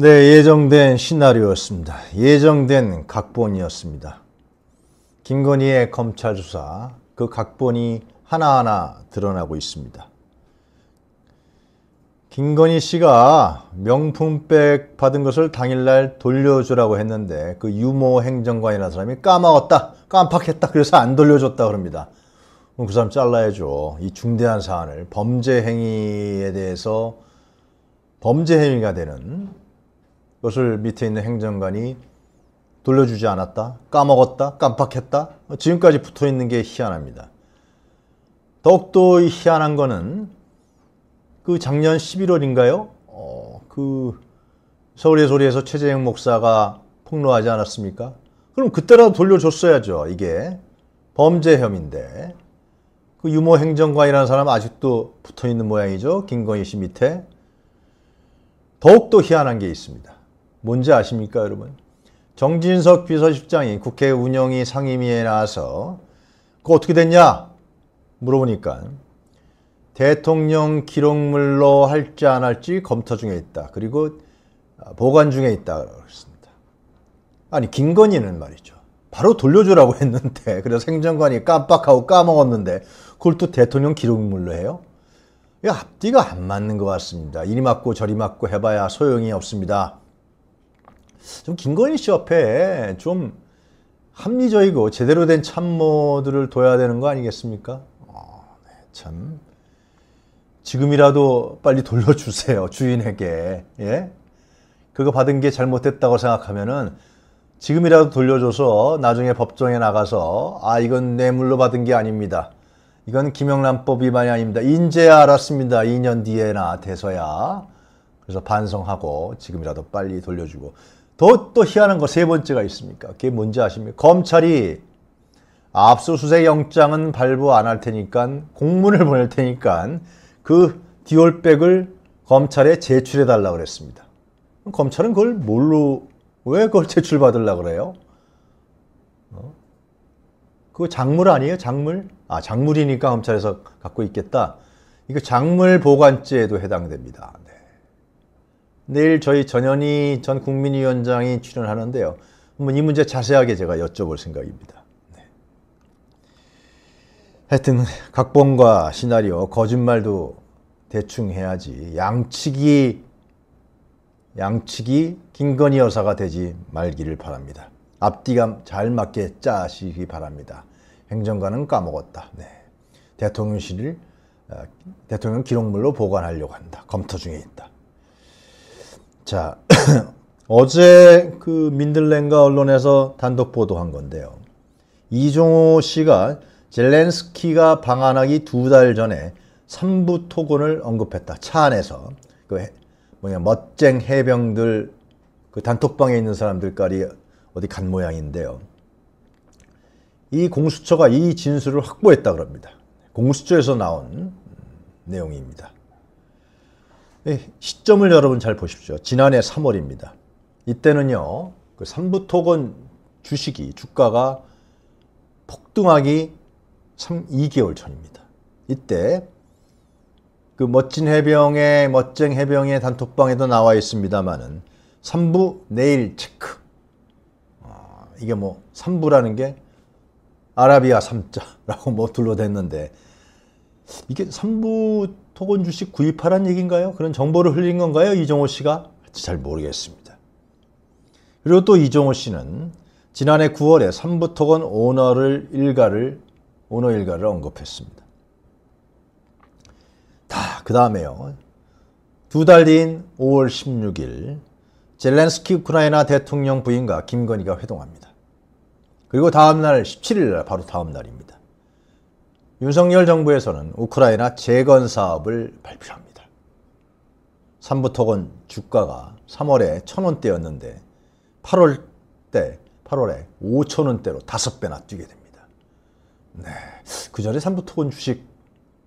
네, 예정된 시나리오였습니다. 예정된 각본이었습니다. 김건희의 검찰 수사, 그 각본이 하나하나 드러나고 있습니다. 김건희 씨가 명품백 받은 것을 당일날 돌려주라고 했는데 그 유모 행정관이라는 사람이 까먹었다, 깜빡했다, 그래서 안 돌려줬다 그럽니다. 그럼 그 사람 잘라야죠. 이 중대한 사안을 범죄 행위에 대해서 범죄 행위가 되는 것을 밑에 있는 행정관이 돌려주지 않았다, 까먹었다, 깜빡했다. 지금까지 붙어 있는 게 희한합니다. 더욱더 희한한 거는 그 작년 11월인가요? 어, 그 서울의 소리에서 최재형 목사가 폭로하지 않았습니까? 그럼 그때라도 돌려줬어야죠. 이게 범죄 혐의인데 그 유모 행정관이라는 사람 아직도 붙어 있는 모양이죠. 김건희 씨 밑에 더욱더 희한한 게 있습니다. 뭔지 아십니까, 여러분? 정진석 비서실장이 국회 운영위 상임위에 나와서 그거 어떻게 됐냐 물어보니까 대통령 기록물로 할지 안 할지 검토 중에 있다. 그리고 보관 중에 있다. 그랬습니다. 아니 김건희는 말이죠. 바로 돌려주라고 했는데 그래서 행정관이 깜빡하고 까먹었는데 그걸 또 대통령 기록물로 해요? 이 앞뒤가 안 맞는 것 같습니다. 이리 맞고 저리 맞고 해봐야 소용이 없습니다. 좀 김건희 씨 옆에 좀 합리적이고 제대로 된 참모들을 둬야 되는 거 아니겠습니까? 어, 네, 참 지금이라도 빨리 돌려주세요 주인에게 예 그거 받은 게 잘못됐다고 생각하면은 지금이라도 돌려줘서 나중에 법정에 나가서 아 이건 뇌물로 받은 게 아닙니다. 이건 김영란법 위반이 아닙니다. 인제야 알았습니다. 2년 뒤에나 돼서야. 그래서 반성하고 지금이라도 빨리 돌려주고. 더 또 희한한 거 세 번째가 있습니까? 그게 뭔지 아십니까? 검찰이 압수수색 영장은 발부 안 할 테니까 공문을 보낼 테니까 그 디올백을 검찰에 제출해 달라 그랬습니다. 검찰은 그걸 뭘로 왜 그걸 제출 받으려 그래요? 어? 그거 작물 아니에요? 작물? 아, 작물이니까 검찰에서 갖고 있겠다. 이거 작물 보관죄에도 해당됩니다. 네. 내일 저희 전현희 전 국민위원장이 출연하는데요. 한번 이 문제 자세하게 제가 여쭤볼 생각입니다. 네. 하여튼 각본과 시나리오 거짓말도 대충 해야지 양측이 양측이 김건희 여사가 되지 말기를 바랍니다. 앞뒤가 잘 맞게 짜시기 바랍니다. 행정관은 까먹었다. 네. 대통령실을 어, 대통령 기록물로 보관하려고 한다. 검토 중에 있다. 자, 어제 그 민들렌가 언론에서 단독 보도한 건데요. 이종호 씨가 젤렌스키가 방한하기 두 달 전에 삼부 토건을 언급했다. 차 안에서 그 뭐냐 멋쟁 해병들 그 단톡방에 있는 사람들까지 어디 간 모양인데요. 이 공수처가 이 진술을 확보했다 그럽니다. 공수처에서 나온 내용입니다. 시점을 여러분 잘 보십시오. 지난해 3월입니다. 이때는요, 그 삼부토건 주식이, 주가가 폭등하기 3, 2개월 전입니다. 이때 그 멋진 해병의 멋쟁 해병의 단톡방에도 나와 있습니다만은 3부 내일 체크. 아, 이게 뭐 3부라는 게 아라비아 3자라고 뭐 둘러댔는데 이게 3부 토건 주식 구입하란 얘기인가요? 그런 정보를 흘린 건가요? 이종호 씨가? 잘 모르겠습니다. 그리고 또 이종호 씨는 지난해 9월에 3부 토건 오너를 일가를 오너 일가를 언급했습니다. 그 다음에요. 두 달 뒤인 5월 16일 젤렌스키 우크라이나 대통령 부인과 김건희가 회동합니다. 그리고 다음 날 17일 바로 다음 날입니다. 윤석열 정부에서는 우크라이나 재건 사업을 발표합니다. 삼부토건 주가가 3월에 1,000원대였는데 8월 때 8월에 5,000원대로 5배나 뛰게 됩니다. 네. 그 전에 삼부토건 주식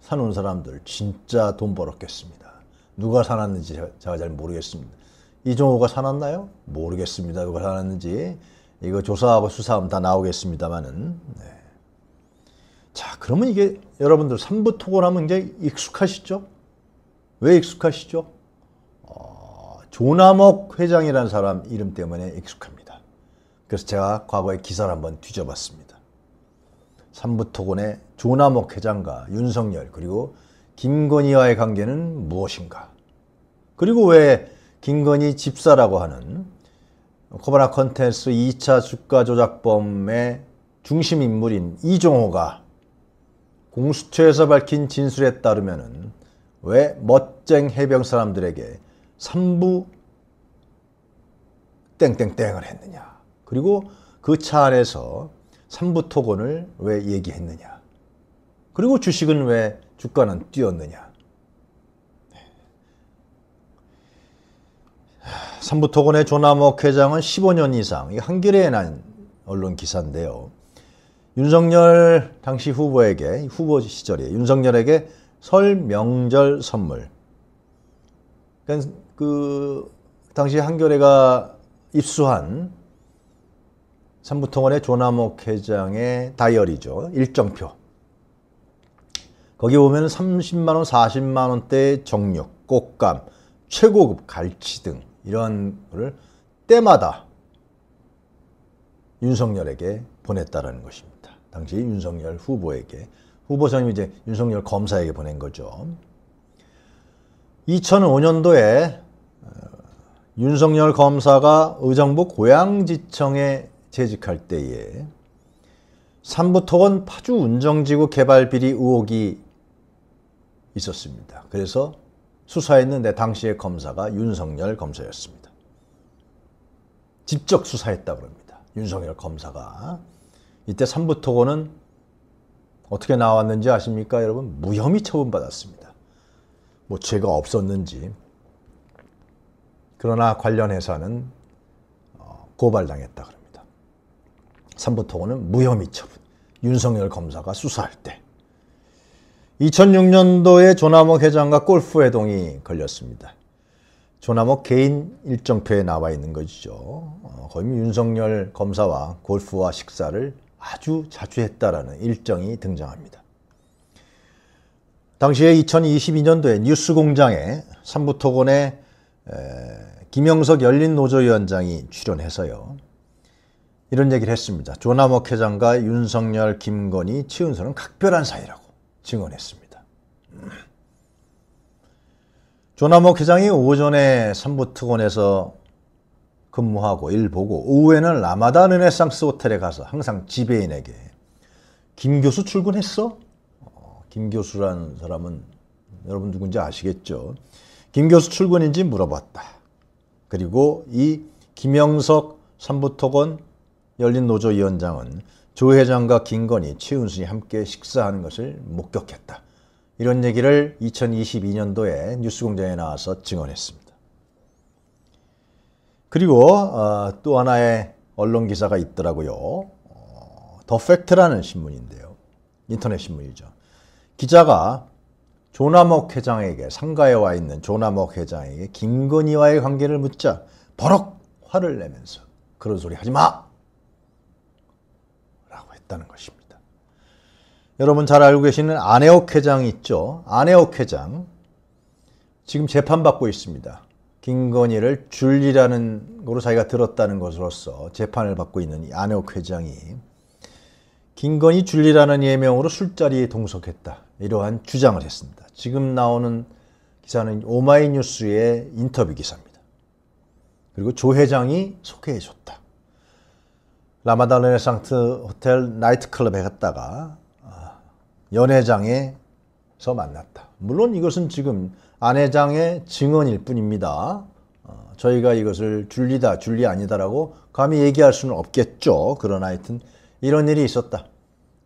사놓은 사람들 진짜 돈 벌었겠습니다. 누가 사놨는지 제가 잘 모르겠습니다. 이종호가 사놨나요? 모르겠습니다. 누가 사놨는지 이거 조사하고 수사하면 다 나오겠습니다만은. 네. 자, 그러면 이게 여러분들 삼부 토건하면 이제 익숙하시죠? 왜 익숙하시죠? 어, 조남옥 회장이라는 사람 이름 때문에 익숙합니다. 그래서 제가 과거에 기사를 한번 뒤져봤습니다. 삼부토건의 조남옥 회장과 윤석열 그리고 김건희와의 관계는 무엇인가? 그리고 왜 김건희 집사라고 하는 코바나 컨텐츠 2차 주가 조작범의 중심 인물인 이종호가 공수처에서 밝힌 진술에 따르면은 왜 멋쟁 해병 사람들에게 3부 땡땡땡을 했느냐. 그리고 그 차 안에서 3부 토건을 왜 얘기했느냐. 그리고 주식은 왜 주가는 뛰었느냐. 3부 토건의 조남옥 회장은 15년 이상 한겨레에 난 언론 기사인데요. 윤석열 당시 후보에게 후보 시절에 윤석열에게 설 명절 선물. 그러니까 그 당시 한겨레가 입수한 삼부통원의 조남옥 회장의 다이어리죠. 일정표. 거기 보면 30만 원, 40만 원대 정육, 꽃감, 최고급 갈치 등 이런 거를 때마다 윤석열에게 보냈다라는 것입니다. 당시 윤석열 후보에게 후보 선임 이제 윤석열 검사에게 보낸 거죠. 2005년도에 어, 윤석열 검사가 의정부 고양지청에 재직할 때에 삼부토건 파주 운정지구 개발 비리 의혹이 있었습니다. 그래서 수사했는데 당시의 검사가 윤석열 검사였습니다. 직접 수사했다 그럽니다. 윤석열 검사가. 이때 삼부토건은 어떻게 나왔는지 아십니까? 여러분 무혐의 처분받았습니다. 뭐 죄가 없었는지 그러나 관련해서는 어, 고발당했다 그럽니다. 삼부토건은 무혐의 처분. 윤석열 검사가 수사할 때 2006년도에 조남욱 회장과 골프 회동이 걸렸습니다. 조남욱 개인 일정표에 나와 있는 것이죠. 어, 거의 윤석열 검사와 골프와 식사를 아주 자주 했다라는 일정이 등장합니다. 당시에 2022년도에 뉴스공장에 삼부토건의 김영석 열린노조위원장이 출연해서요. 이런 얘기를 했습니다. 조남욱 회장과 윤석열, 김건희, 최은서는 각별한 사이라고 증언했습니다. 조남욱 회장이 오전에 삼부특원에서 근무하고 일 보고 오후에는 라마다 르네상스 호텔에 가서 항상 지배인에게 김 교수 출근했어? 어, 김 교수라는 사람은 여러분 누군지 아시겠죠? 김 교수 출근인지 물어봤다. 그리고 이 김영석 삼부토건 열린노조위원장은 조 회장과 김건희, 최은순이 함께 식사하는 것을 목격했다. 이런 얘기를 2022년도에 뉴스공장에 나와서 증언했습니다. 그리고 어, 또 하나의 언론 기사가 있더라고요. 어, 더 팩트라는 신문인데요. 인터넷 신문이죠. 기자가 조남옥 회장에게 상가에 와 있는 조남옥 회장에게 김건희와의 관계를 묻자 버럭 화를 내면서 그런 소리 하지 마! 라고 했다는 것입니다. 여러분 잘 알고 계시는 안혜옥 회장 있죠? 안혜옥 회장 지금 재판받고 있습니다. 김건희를 줄리라는 거로 자기가 들었다는 것으로서 재판을 받고 있는 이 안혜옥 회장이 김건희 줄리라는 예명으로 술자리에 동석했다. 이러한 주장을 했습니다. 지금 나오는 기사는 오마이뉴스의 인터뷰 기사입니다. 그리고 조 회장이 소개해 줬다. 라마다 르네상트 호텔 나이트클럽에 갔다가 아, 연회장에서 만났다. 물론 이것은 지금 아내장의 증언일 뿐입니다. 어, 저희가 이것을 줄리다, 줄리 아니다라고 감히 얘기할 수는 없겠죠. 그러나 하여튼 이런 일이 있었다.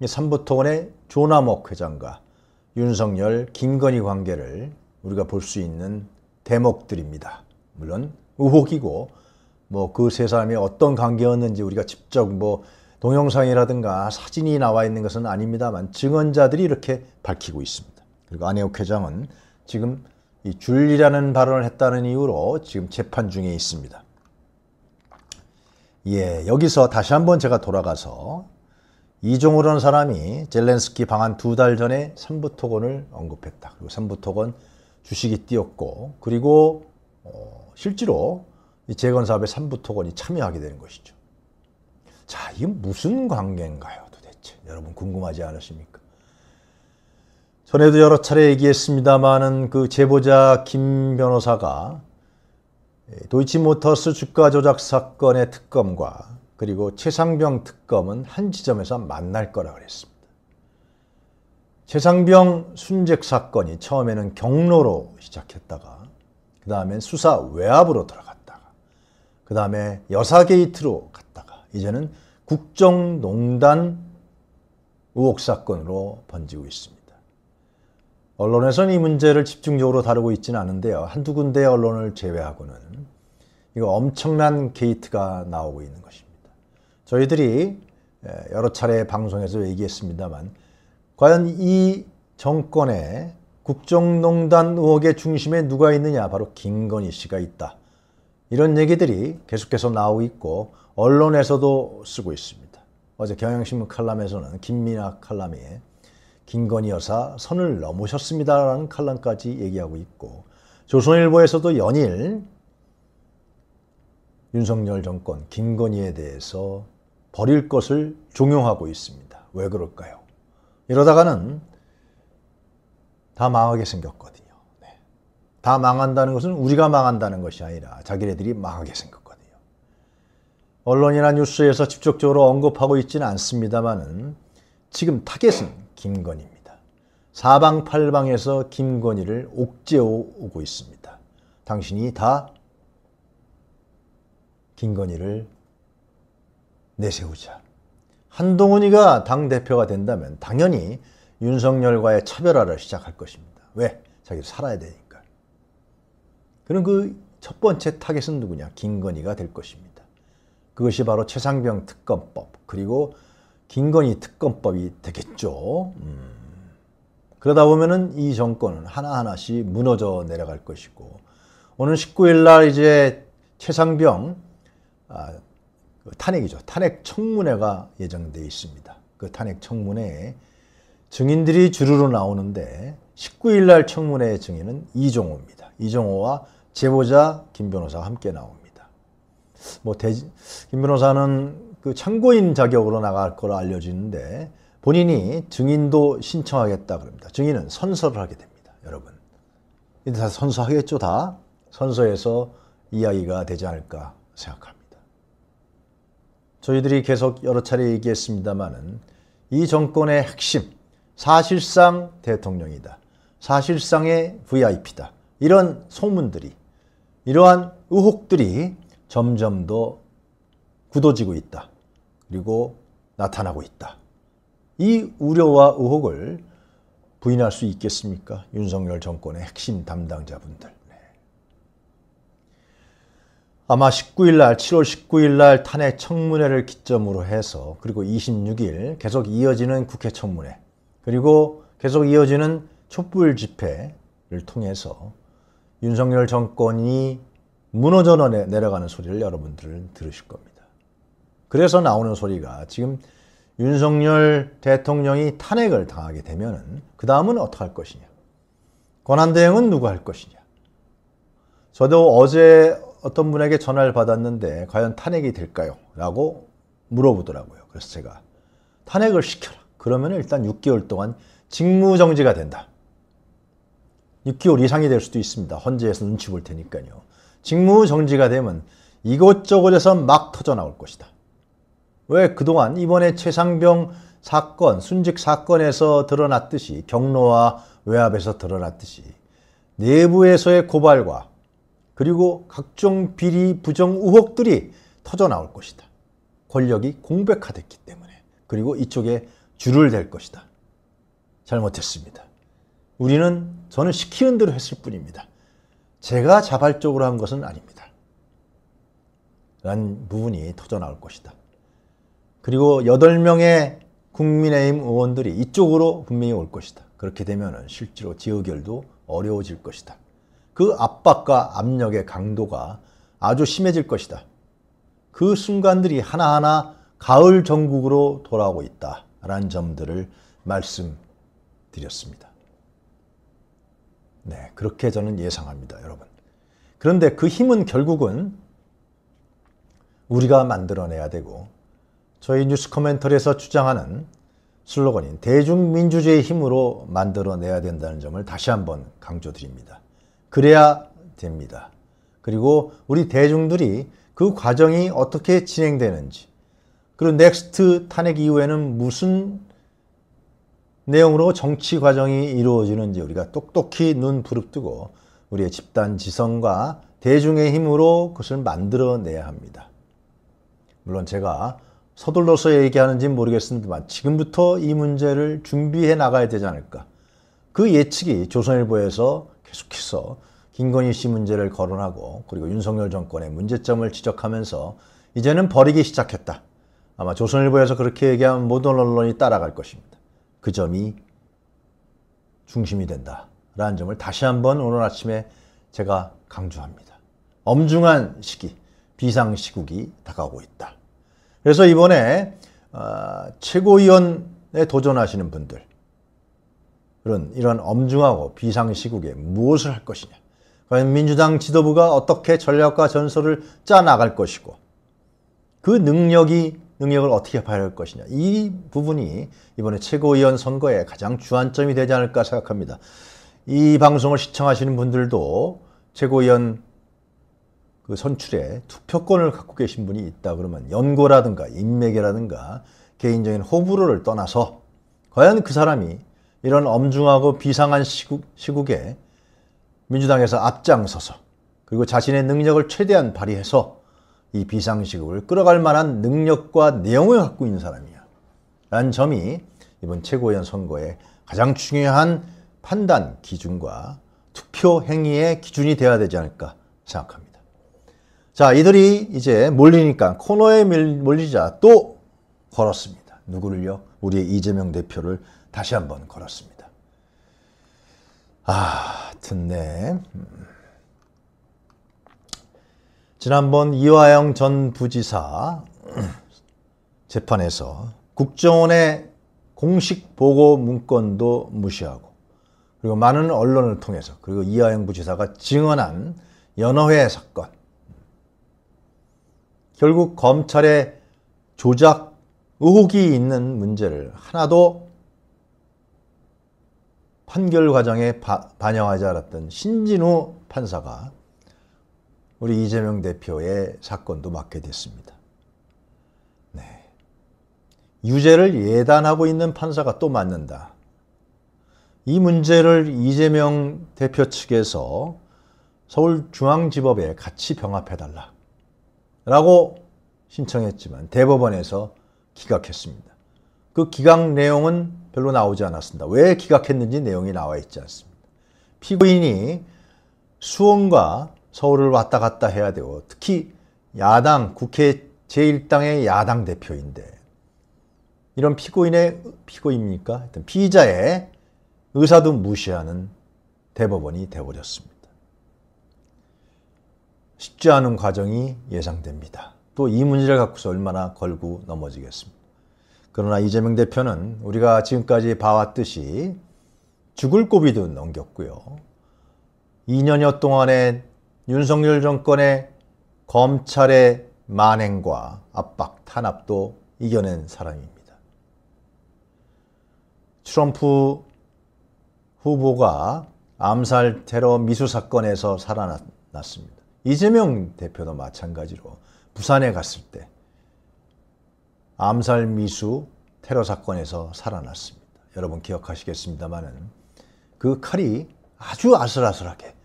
삼부토건의 조남옥 회장과 윤석열, 김건희 관계를 우리가 볼 수 있는 대목들입니다. 물론 의혹이고 뭐 그 세 사람이 어떤 관계였는지 우리가 직접 뭐 동영상이라든가 사진이 나와 있는 것은 아닙니다만 증언자들이 이렇게 밝히고 있습니다. 그리고 안혜옥 회장은 지금 이 줄리라는 발언을 했다는 이유로 지금 재판 중에 있습니다. 예, 여기서 다시 한번 제가 돌아가서 이종우라는 사람이 젤렌스키 방한 두 달 전에 삼부토건을 언급했다. 그리고 삼부토건 주식이 뛰었고 그리고 어, 실제로 이 재건 사업에 삼부 토건이 참여하게 되는 것이죠. 자, 이게 무슨 관계인가요, 도대체? 여러분 궁금하지 않으십니까? 전에도 여러 차례 얘기했습니다만은 그 제보자 김 변호사가 도이치모터스 주가 조작 사건의 특검과 그리고 최상병 특검은 한 지점에서 만날 거라 그랬습니다. 최상병 순직 사건이 처음에는 경로로 시작했다가 그 다음엔 수사 외압으로 들어갔다가 그 다음에 여사 게이트로 갔다가 이제는 국정농단 의혹 사건으로 번지고 있습니다. 언론에서는 이 문제를 집중적으로 다루고 있지는 않은데요. 한두 군데 언론을 제외하고는 이거 엄청난 게이트가 나오고 있는 것입니다. 저희들이 여러 차례 방송에서 얘기했습니다만 과연 이 정권의 국정농단 의혹의 중심에 누가 있느냐 바로 김건희 씨가 있다. 이런 얘기들이 계속해서 나오고 있고 언론에서도 쓰고 있습니다. 어제 경향신문 칼럼에서는 김민아 칼럼에 김건희 여사 선을 넘으셨습니다라는 칼럼까지 얘기하고 있고 조선일보에서도 연일 윤석열 정권 김건희에 대해서 버릴 것을 종용하고 있습니다. 왜 그럴까요? 이러다가는 다 망하게 생겼거든요. 네. 다 망한다는 것은 우리가 망한다는 것이 아니라 자기네들이 망하게 생겼거든요. 언론이나 뉴스에서 직접적으로 언급하고 있지는 않습니다만은 지금 타겟은 김건희입니다. 사방팔방에서 김건희를 옥죄어 오고 있습니다. 당신이 다 김건희를 내세우자. 한동훈이가 당대표가 된다면 당연히 윤석열과의 차별화를 시작할 것입니다. 왜? 자기도 살아야 되니까. 그럼 그 첫 번째 타겟은 누구냐? 김건희가 될 것입니다. 그것이 바로 최상병 특검법 그리고 김건희 특검법이 되겠죠. 음. 그러다 보면은 이 정권은 하나하나씩 무너져 내려갈 것이고 오늘 19일 날 이제 최상병 아, 그 탄핵이죠. 탄핵 청문회가 예정되어 있습니다. 그 탄핵 청문회에 증인들이 주르르 나오는데 19일 날 청문회 증인은 이종호입니다. 이종호와 제보자 김 변호사가 함께 나옵니다. 뭐 대, 김 변호사는 그 참고인 자격으로 나갈 거로 알려지는데 본인이 증인도 신청하겠다 그럽니다. 증인은 선서를 하게 됩니다. 여러분. 이제 다 선서하겠죠, 다. 선서에서 이야기가 되지 않을까 생각합니다. 저희들이 계속 여러 차례 얘기했습니다마는 이 정권의 핵심, 사실상 대통령이다. 사실상의 VIP다. 이런 소문들이, 이러한 의혹들이 점점 더 굳어지고 있다. 그리고 나타나고 있다. 이 우려와 의혹을 부인할 수 있겠습니까? 윤석열 정권의 핵심 담당자분들. 아마 19일 날 7월 19일 날 탄핵 청문회를 기점으로 해서 그리고 26일 계속 이어지는 국회 청문회 그리고 계속 이어지는 촛불 집회를 통해서 윤석열 정권이 무너져 내려가는 소리를 여러분들 들으실 겁니다. 그래서 나오는 소리가 지금 윤석열 대통령이 탄핵을 당하게 되면은 그 다음은 어떻게 할 것이냐? 권한 대행은 누가 할 것이냐? 저도 어제 어떤 분에게 전화를 받았는데 과연 탄핵이 될까요? 라고 물어보더라고요. 그래서 제가 탄핵을 시켜라. 그러면 일단 6개월 동안 직무정지가 된다. 6개월 이상이 될 수도 있습니다. 헌재에서 눈치 볼 테니까요. 직무정지가 되면 이곳저곳에서 막 터져 나올 것이다. 왜 그동안 이번에 최상병 사건, 순직 사건에서 드러났듯이 경로와 외압에서 드러났듯이 내부에서의 고발과 그리고 각종 비리, 부정 의혹들이 터져 나올 것이다. 권력이 공백화됐기 때문에. 그리고 이쪽에 줄을 댈 것이다. 잘못했습니다. 우리는 저는 시키는 대로 했을 뿐입니다. 제가 자발적으로 한 것은 아닙니다. 라는 부분이 터져 나올 것이다. 그리고 8명의 국민의힘 의원들이 이쪽으로 분명히 올 것이다. 그렇게 되면 실제로 지의결도 어려워질 것이다. 그 압박과 압력의 강도가 아주 심해질 것이다. 그 순간들이 하나하나 가을 전국으로 돌아오고 있다 라는 점들을 말씀드렸습니다. 네, 그렇게 저는 예상합니다, 여러분. 그런데 그 힘은 결국은 우리가 만들어내야 되고 저희 뉴스 커멘터리에서 주장하는 슬로건인 대중민주주의의 힘으로 만들어내야 된다는 점을 다시 한번 강조드립니다. 그래야 됩니다. 그리고 우리 대중들이 그 과정이 어떻게 진행되는지 그리고 next 탄핵 이후에는 무슨 내용으로 정치 과정이 이루어지는지 우리가 똑똑히 눈 부릅뜨고 우리의 집단 지성과 대중의 힘으로 그것을 만들어내야 합니다. 물론 제가 서둘러서 얘기하는지는 모르겠습니다만 지금부터 이 문제를 준비해 나가야 되지 않을까. 그 예측이 조선일보에서 계속해서 김건희 씨 문제를 거론하고 그리고 윤석열 정권의 문제점을 지적하면서 이제는 버리기 시작했다. 아마 조선일보에서 그렇게 얘기하면 모든 언론이 따라갈 것입니다. 그 점이 중심이 된다 라는 점을 다시 한번 오늘 아침에 제가 강조합니다. 엄중한 시기, 비상시국이 다가오고 있다. 그래서 이번에 어, 최고위원에 도전하시는 분들 그런 이런 엄중하고 비상시국에 무엇을 할 것이냐 과연 민주당 지도부가 어떻게 전략과 전설을 짜 나갈 것이고 그 능력이 능력을 어떻게 발휘할 것이냐 이 부분이 이번에 최고위원 선거의 가장 주안점이 되지 않을까 생각합니다. 이 방송을 시청하시는 분들도 최고위원 그 선출에 투표권을 갖고 계신 분이 있다 그러면 연고라든가 인맥이라든가 개인적인 호불호를 떠나서 과연 그 사람이 이런 엄중하고 비상한 시국, 시국에 민주당에서 앞장서서 그리고 자신의 능력을 최대한 발휘해서 이 비상시국을 끌어갈 만한 능력과 내용을 갖고 있는 사람이야. 라는 점이 이번 최고위원 선거의 가장 중요한 판단 기준과 투표 행위의 기준이 되어야 되지 않을까 생각합니다. 자, 이들이 이제 몰리니까 코너에 몰리자 또 걸었습니다. 누구를요? 우리의 이재명 대표를 다시 한번 걸었습니다. 아, 듣네. 지난번 이화영 전 부지사 재판에서 국정원의 공식 보고 문건도 무시하고 그리고 많은 언론을 통해서 그리고 이화영 부지사가 증언한 연어회 사건 결국 검찰의 조작 의혹이 있는 문제를 하나도 판결 과정에 바, 반영하지 않았던 신진우 판사가 우리 이재명 대표의 사건도 맡게 됐습니다. 네. 유죄를 예단하고 있는 판사가 또 맞는다. 이 문제를 이재명 대표 측에서 서울중앙지법에 같이 병합해달라. 라고 신청했지만 대법원에서 기각했습니다. 그 기각 내용은 별로 나오지 않았습니다. 왜 기각했는지 내용이 나와 있지 않습니다. 피고인이 수원과 서울을 왔다 갔다 해야 되고 특히 야당 국회 제1당의 야당 대표인데 이런 피고인의 피고입니까? 하여튼 피의자의 의사도 무시하는 대법원이 되어버렸습니다. 쉽지 않은 과정이 예상됩니다. 또 이 문제를 갖고서 얼마나 걸고 넘어지겠습니까? 그러나 이재명 대표는 우리가 지금까지 봐왔듯이 죽을 고비도 넘겼고요. 2년여 동안의 윤석열 정권의 검찰의 만행과 압박, 탄압도 이겨낸 사람입니다. 트럼프 후보가 암살 테러 미수 사건에서 살아났습니다. 이재명 대표도 마찬가지로 부산에 갔을 때 암살 미수 테러 사건에서 살아났습니다. 여러분 기억하시겠습니다만은 그 칼이 아주 아슬아슬하게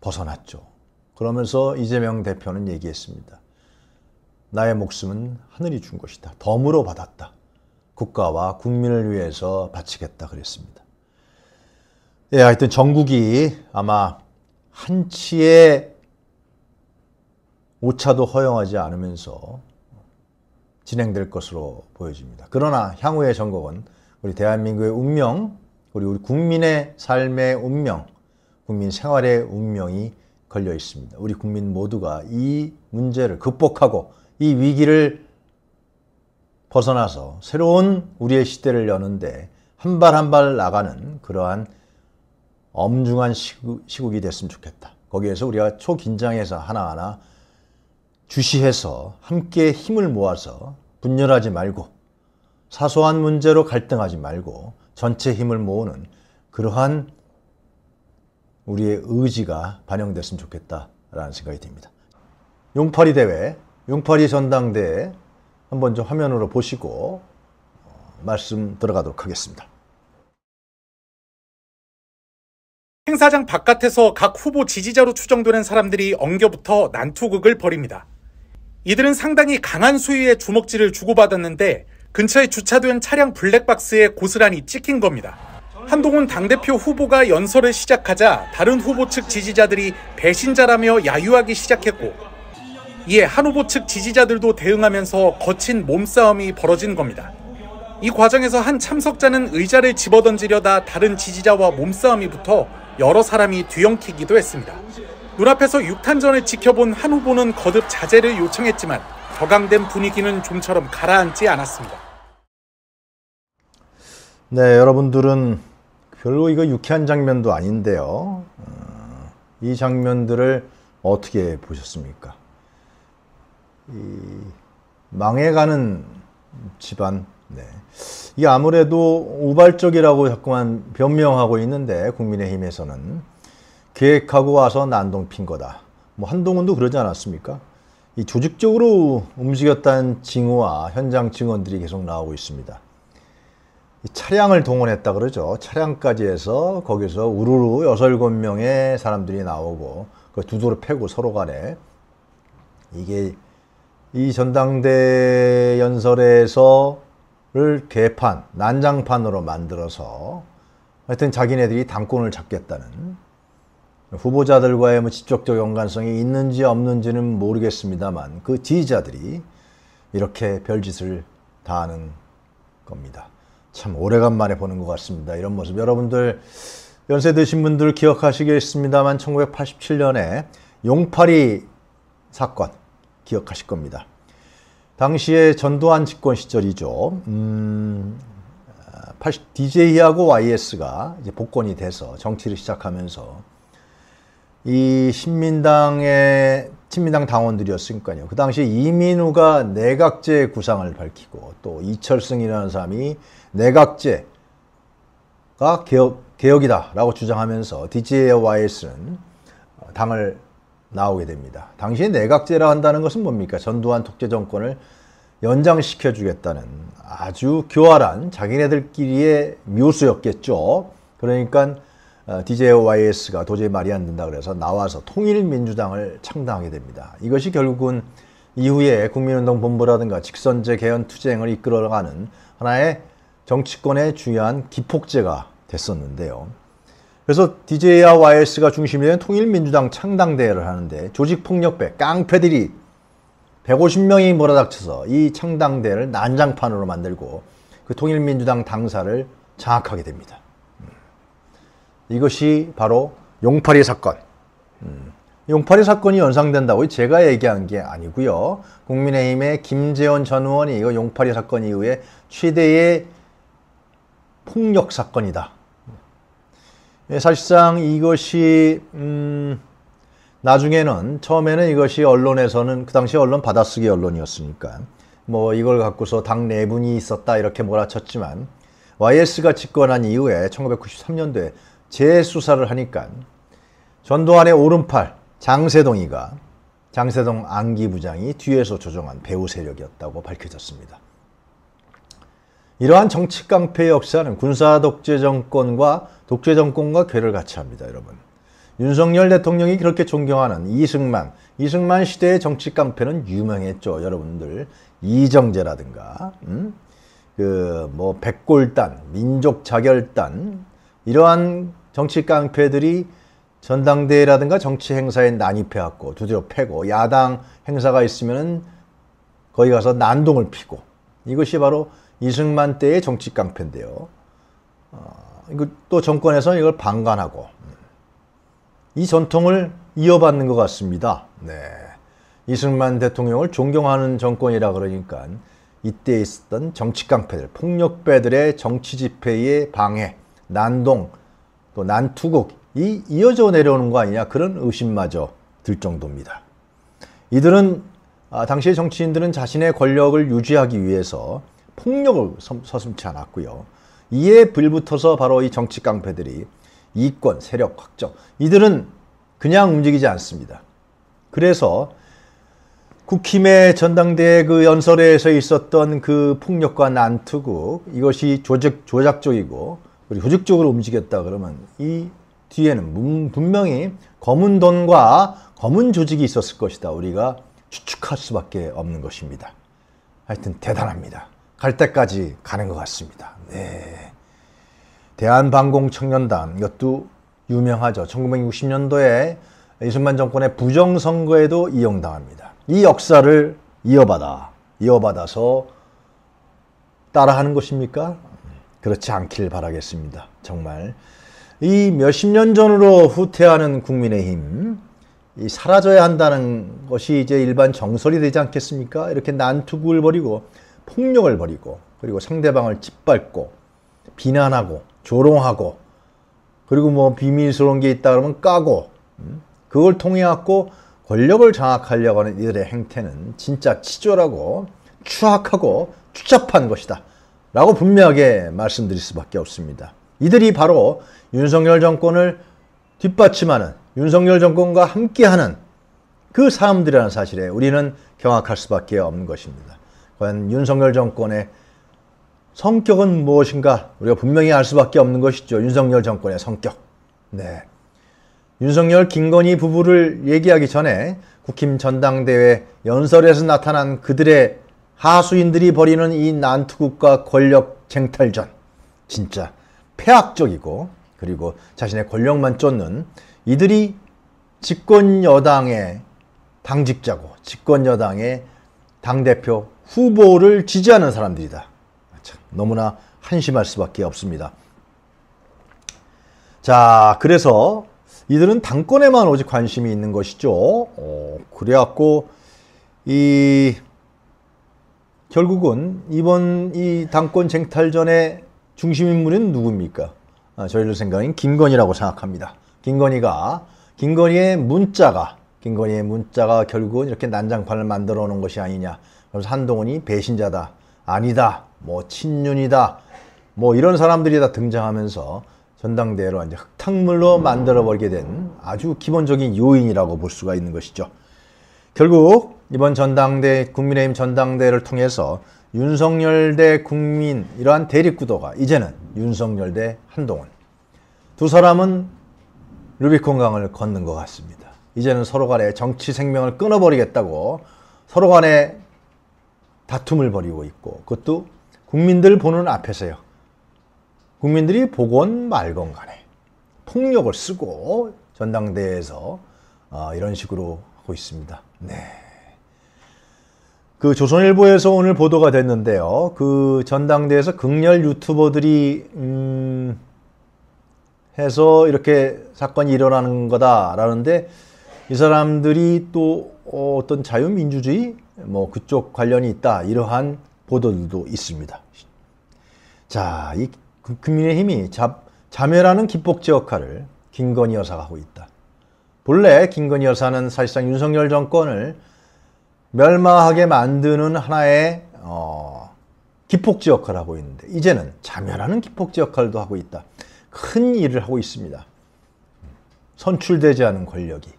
벗어났죠. 그러면서 이재명 대표는 얘기했습니다. 나의 목숨은 하늘이 준 것이다. 덤으로 받았다. 국가와 국민을 위해서 바치겠다 그랬습니다. 예, 하여튼 전국이 아마 한치의 오차도 허용하지 않으면서 진행될 것으로 보여집니다. 그러나 향후의 전국은 우리 대한민국의 운명, 우리 우리 국민의 삶의 운명, 국민 생활의 운명이 걸려 있습니다. 우리 국민 모두가 이 문제를 극복하고 이 위기를 벗어나서 새로운 우리의 시대를 여는데 한 발 한 발 나가는 그러한 엄중한 시국, 시국 이 됐으면 좋겠다. 거기에서 우리가 초긴장해서 하나하나 주시해서 함께 힘을 모아서 분열하지 말고 사소한 문제로 갈등하지 말고 전체 힘을 모으는 그러한 우리의 의지가 반영됐으면 좋겠다라는 생각이 듭니다. 용팔이 대회, 용팔이 전당대회 한번 좀 화면으로 보시고 어, 말씀 들어가도록 하겠습니다. 행사장 바깥에서 각 후보 지지자로 추정되는 사람들이 엉겨붙어 난투극을 벌입니다. 이들은 상당히 강한 수위의 주먹질을 주고받았는데 근처에 주차된 차량 블랙박스에 고스란히 찍힌 겁니다. 한동훈 당대표 후보가 연설을 시작하자 다른 후보 측 지지자들이 배신자라며 야유하기 시작했고 이에 한 후보 측 지지자들도 대응하면서 거친 몸싸움이 벌어진 겁니다. 이 과정에서 한 참석자는 의자를 집어던지려다 다른 지지자와 몸싸움이 붙어 여러 사람이 뒤엉키기도 했습니다. 눈앞에서 6탄전을 지켜본 한 후보는 거듭 자제를 요청했지만 격앙된 분위기는 좀처럼 가라앉지 않았습니다. 네, 여러분들은 별로 이거 유쾌한 장면도 아닌데요. 어, 이 장면들을 어떻게 보셨습니까? 망해가는 집안. 네. 이 아무래도 우발적이라고 자꾸만 변명하고 있는데 국민의힘에서는 계획하고 와서 난동 핀 거다. 뭐 한동훈도 그러지 않았습니까? 이 조직적으로 움직였다는 징후와 현장 증언들이 계속 나오고 있습니다. 차량을 동원했다 그러죠. 차량까지 해서 거기서 우르르 여섯 일곱 명의 사람들이 나오고 그 두도로 패고 서로 간에 이게 이 전당대 연설에서 를 개판, 난장판으로 만들어서 하여튼 자기네들이 당권을 잡겠다는 후보자들과의 뭐 직접적 연관성이 있는지 없는지는 모르겠습니다만 그 지지자들이 이렇게 별짓을 다 하는 겁니다. 참 오래간만에 보는 것 같습니다. 이런 모습 여러분들 연세 드신 분들 기억하시겠습니다만 1987년에 용파리 사건 기억하실 겁니다. 당시에 전두환 집권 시절이죠. 음, DJ하고 YS가 이제 복권이 돼서 정치를 시작하면서 이 신민당의 친민당 당원들이었으니까요. 그 당시에 이민우가 내각제 구상을 밝히고 또 이철승이라는 사람이 내각제가 개혁, 개혁이다라고 주장하면서 DJ와 YS는 당을 나오게 됩니다. 당시에 내각제라 한다는 것은 뭡니까? 전두환 독재 정권을 연장시켜 주겠다는 아주 교활한 자기네들끼리의 묘수였겠죠. 그러니까 DJYS가 도저히 말이 안 된다 그래서 나와서 통일민주당을 창당하게 됩니다. 이것이 결국은 이후에 국민운동 본부라든가 직선제 개헌 투쟁을 이끌어가는 하나의 정치권의 중요한 기폭제가 됐었는데요. 그래서 DJ와 YS가 중심이 된 통일민주당 창당대회를 하는데 조직폭력배, 깡패들이 150명이 몰아닥쳐서 이 창당대회를 난장판으로 만들고 그 통일민주당 당사를 장악하게 됩니다. 음. 이것이 바로 용팔이 사건. 음. 용팔이 사건이 연상된다고 제가 얘기한 게 아니고요. 국민의힘의 김재원 전 의원이 이거 용팔이 사건 이후에 최대의 폭력 사건이다. 예, 사실상 이것이 음, 나중에는 처음에는 이것이 언론에서는 그 당시 언론 받아쓰기 언론이었으니까 뭐 이걸 갖고서 당 내분이 있었다 이렇게 몰아쳤지만 YS가 집권한 이후에 1993년도에 재수사를 하니까 전두환의 오른팔 장세동이가 장세동 안기 부장이 뒤에서 조종한 배후 세력이었다고 밝혀졌습니다. 이러한 정치 깡패의 역사는 군사 독재 정권과 독재 정권과 괴를 같이 합니다, 여러분. 윤석열 대통령이 그렇게 존경하는 이승만, 이승만 시대의 정치 깡패는 유명했죠, 여러분들. 이정재라든가, 음? 그, 뭐, 백골단, 민족 자결단, 이러한 정치 깡패들이 전당대회라든가 정치 행사에 난입해왔고, 두드려 패고, 야당 행사가 있으면은 거기 가서 난동을 피고, 이것이 바로 이승만 때의 정치 깡패인데요. 어, 또 정권에서 이걸 방관하고 이 전통을 이어받는 것 같습니다. 네. 이승만 대통령을 존경하는 정권이라 그러니까 이때 있었던 정치 깡패들, 폭력배들의 정치 집회의 방해, 난동, 또 난투국 이 이어져 내려오는 거 아니냐 그런 의심마저 들 정도입니다. 이들은 아, 당시의 정치인들은 자신의 권력을 유지하기 위해서 폭력을 섬- 서슴지 않았고요. 이에 불붙어서 바로 이 정치 깡패들이 이권, 세력 확정 이들은 그냥 움직이지 않습니다. 그래서 국힘의 전당대회 그 연설회에서 있었던 그 폭력과 난투극 이것이 조작, 조작적이고 그리고 조직적으로 움직였다 그러면 이 뒤에는 문- 분명히 검은 돈과 검은 조직이 있었을 것이다. 우리가 추측할 수밖에 없는 것입니다. 하여튼 대단합니다. 갈 때까지 가는 것 같습니다. 네. 대한방공청년단 이것도 유명하죠. 1960년도에 이승만 정권의 부정선거에도 이용당합니다. 이 역사를 이어받아 이어받아서 따라하는 것입니까? 그렇지 않길 바라겠습니다. 정말 이 몇십 년 전으로 후퇴하는 국민의힘 이 사라져야 한다는 것이 이제 일반 정설이 되지 않겠습니까? 이렇게 난투극을 벌이고 폭력을 벌이고 그리고 상대방을 짓밟고 비난하고 조롱하고 그리고 뭐 비밀스러운 게 있다 그러면 까고 음? 그걸 통해 갖고 권력을 장악하려고 하는 이들의 행태는 진짜 치졸하고 추악하고 추잡한 것이다. 라고 분명하게 말씀드릴 수밖에 없습니다. 이들이 바로 윤석열 정권을 뒷받침하는 윤석열 정권과 함께하는 그 사람들이라는 사실에 우리는 경악할 수밖에 없는 것입니다. 과연 윤석열 정권의 성격은 무엇인가 우리가 분명히 알 수밖에 없는 것이죠. 윤석열 정권의 성격. 네. 윤석열 김건희 부부를 얘기하기 전에 국힘 전당대회 연설에서 나타난 그들의 하수인들이 벌이는 이 난투극과 권력 쟁탈전 진짜 폐악적이고 그리고 자신의 권력만 쫓는 이들이 집권 여당의 당직자고 집권 여당의 당 대표 후보를 지지하는 사람들이다. 참, 너무나 한심할 수밖에 없습니다. 자, 그래서 이들은 당권에만 오직 관심이 있는 것이죠. 어, 그래갖고 이 결국은 이번 이 당권 쟁탈전의 중심 인물은 누굽니까? 아, 저희들 생각엔 김건희라고 생각합니다. 김건희가 김건희의 문자가 김건희의 문자가 결국은 이렇게 난장판을 만들어 놓은 것이 아니냐. 그래서 한동훈이 배신자다. 아니다. 뭐 친윤이다. 뭐 이런 사람들이 다 등장하면서 전당대회로 이제 흙탕물로 만들어 버리게 된 아주 기본적인 요인이라고 볼 수가 있는 것이죠. 결국 이번 전당대 국민의힘 전당대회를 통해서 윤석열 대 국민 이러한 대립구도가 이제는 윤석열 대 한동훈 두 사람은 루비콘 강을 걷는 것 같습니다. 이제는 서로 간에 정치 생명을 끊어버리겠다고 서로 간에 다툼을 벌이고 있고 그것도 국민들 보는 앞에서요. 국민들이 보건 말건 간에 폭력을 쓰고 전당대회에서 어, 이런 식으로 하고 있습니다. 네. 그 조선일보에서 오늘 보도가 됐는데요. 그 전당대회에서 극렬 유튜버들이 음 해서 이렇게 사건이 일어나는 거다라는데 이 사람들이 또 어떤 자유민주주의 뭐 그쪽 관련이 있다 이러한 보도들도 있습니다. 자, 이 국민의힘이 자, 자멸하는 기폭제 역할을 김건희 여사가 하고 있다. 본래 김건희 여사는 사실상 윤석열 정권을 멸망하게 만드는 하나의 어, 기폭제 역할을 하고 있는데 이제는 자멸하는 기폭제 역할도 하고 있다. 큰 일을 하고 있습니다. 선출되지 않은 권력이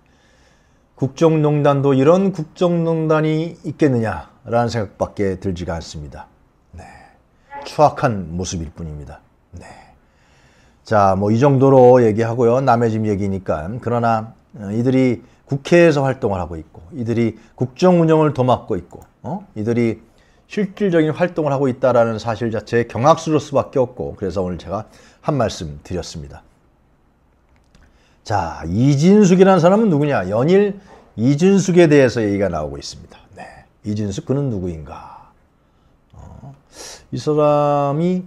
국정농단도 이런 국정농단이 있겠느냐라는 생각밖에 들지가 않습니다. 네. 추악한 모습일 뿐입니다. 네. 자, 뭐 이 정도로 얘기하고요. 남의 집 얘기니까. 그러나 어, 이들이 국회에서 활동을 하고 있고, 이들이 국정 운영을 도맡고 있고, 어? 이들이 실질적인 활동을 하고 있다라는 사실 자체에 경악스러울 수밖에 없고, 그래서 오늘 제가 한 말씀 드렸습니다. 자, 이진숙이라는 사람은 누구냐? 연일 이진숙에 대해서 얘기가 나오고 있습니다. 네. 이진숙 그는 누구인가? 어, 이 사람이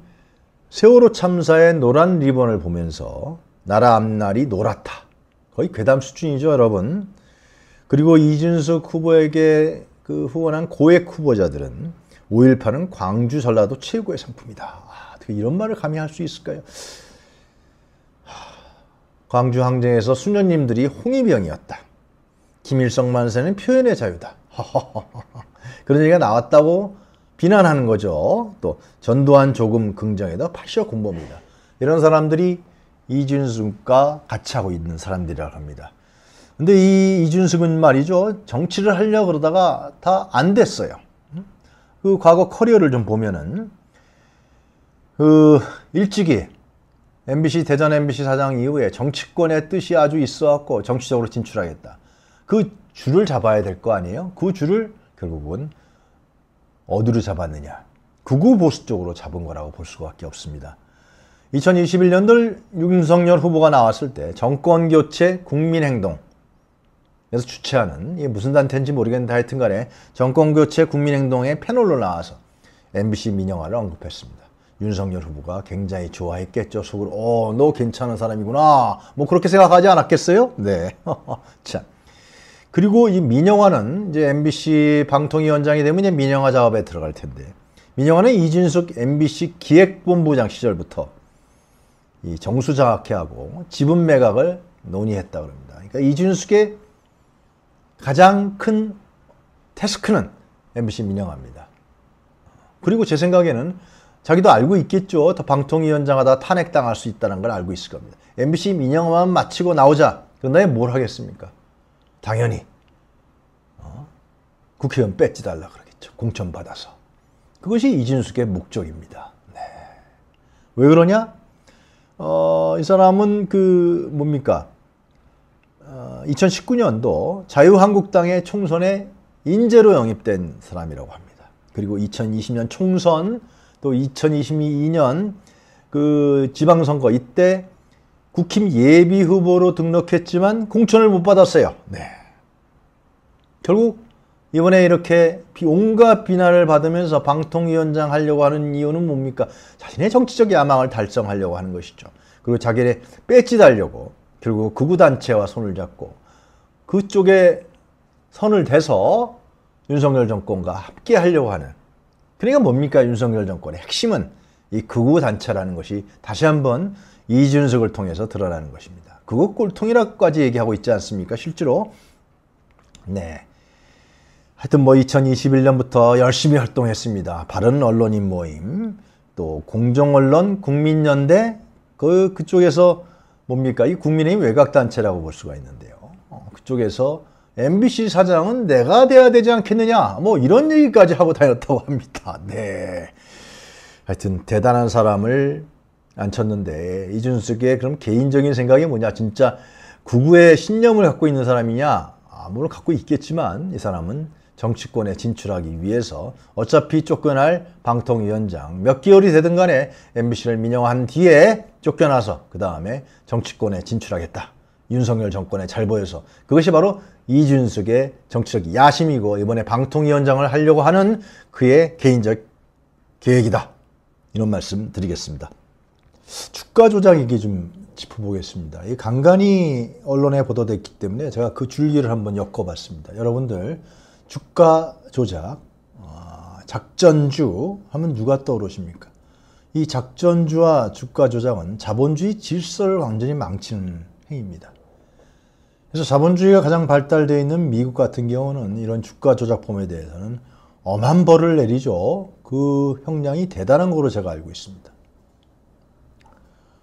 세월호 참사의 노란 리본을 보면서 나라 앞날이 노랗다. 거의 괴담 수준이죠, 여러분. 그리고 이준석 후보에게 그 후원한 고액 후보자들은 5.18은 광주 전라도 최고의 상품이다. 아, 어떻게 이런 말을 감히 할 수 있을까요? 광주 항쟁에서 수녀님들이 홍위병이었다. 김일성 만세는 표현의 자유다. 그런 얘기가 나왔다고 비난하는 거죠. 또 전두환 조금 긍정에다 파쇼 공범이다. 이런 사람들이 이준석과 같이 하고 있는 사람들이라고 합니다. 근데 이 이준석은 말이죠. 정치를 하려고 그러다가 다 안 됐어요. 그 과거 커리어를 좀 보면은 그 일찍이 MBC 대전 MBC 사장 이후에 정치권의 뜻이 아주 있어갖고 정치적으로 진출하겠다. 그 줄을 잡아야 될 거 아니에요? 그 줄을 결국은 어디로 잡았느냐? 극우 보수 쪽으로 잡은 거라고 볼 수밖에 없습니다. 2021년도 윤석열 후보가 나왔을 때 정권 교체 국민 행동 에서 주최하는 이게 무슨 단체인지 모르겠는데 하여튼 간에 정권 교체 국민 행동의 패널로 나와서 MBC 민영화를 언급했습니다. 윤석열 후보가 굉장히 좋아했겠죠. 속으로 어, 너 괜찮은 사람이구나. 뭐 그렇게 생각하지 않았겠어요? 네. 자. 그리고 이 민영화는 이제 MBC 방통위원장이 되면 이제 민영화 작업에 들어갈 텐데 민영화는 이준석 MBC 기획본부장 시절부터 이 정수장학회하고 지분 매각을 논의했다 그럽니다. 그러니까 이준석의 가장 큰 태스크는 MBC 민영화입니다. 그리고 제 생각에는 자기도 알고 있겠죠. 더 방통위원장하다 탄핵당할 수 있다는 걸 알고 있을 겁니다. MBC 민영화만 마치고 나오자. 그런 다음에 뭘 하겠습니까? 당연히 어? 국회의원 뺏지 달라 그러겠죠. 공천 받아서. 그것이 이진숙의 목적입니다. 네. 왜 그러냐? 어, 이 사람은 그 뭡니까? 어, 2019년도 자유한국당의 총선에 인재로 영입된 사람이라고 합니다. 그리고 2020년 총선 또 2022년 그 지방선거 이때 국힘 예비 후보로 등록했지만 공천을 못 받았어요. 네. 결국 이번에 이렇게 온갖 비난을 받으면서 방통위원장 하려고 하는 이유는 뭡니까? 자신의 정치적 야망을 달성하려고 하는 것이죠. 그리고 자기네 배지 달려고 결국 극우단체와 손을 잡고 그쪽에 선을 대서 윤석열 정권과 함께 하려고 하는 그러니까 뭡니까 윤석열 정권의 핵심은 이 극우 단체라는 것이 다시 한번 이준석을 통해서 드러나는 것입니다. 극우 꼴통이라고까지 얘기하고 있지 않습니까? 실제로 네. 하여튼 뭐 2021년부터 열심히 활동했습니다. 바른 언론인 모임, 또 공정언론 국민연대 그 그쪽에서 뭡니까? 이 국민의힘 외곽 단체라고 볼 수가 있는데요. 어, 그쪽에서 MBC 사장은 내가 돼야 되지 않겠느냐? 뭐 이런 얘기까지 하고 다녔다고 합니다. 네. 하여튼 대단한 사람을 앉혔는데 이준석의 그럼 개인적인 생각이 뭐냐? 진짜 구구의 신념을 갖고 있는 사람이냐? 아, 물론 갖고 있겠지만 이 사람은 정치권에 진출하기 위해서 어차피 쫓겨날 방통위원장 몇 개월이 되든 간에 MBC를 민영한 뒤에 쫓겨나서 그 다음에 정치권에 진출하겠다. 윤석열 정권에 잘 보여서 그것이 바로 이준석의 정치적 야심이고 이번에 방통위원장을 하려고 하는 그의 개인적 계획이다. 이런 말씀 드리겠습니다. 주가 조작 얘기 좀 짚어보겠습니다. 이 간간히 언론에 보도됐기 때문에 제가 그 줄기를 한번 엮어봤습니다. 여러분들 주가 조작, 어, 작전주 하면 누가 떠오르십니까? 이 작전주와 주가 조작은 자본주의 질서를 완전히 망치는 행위입니다. 그래서 자본주의가 가장 발달되어 있는 미국 같은 경우는 이런 주가 조작범에 대해서는 엄한 벌을 내리죠. 그 형량이 대단한 거로 제가 알고 있습니다.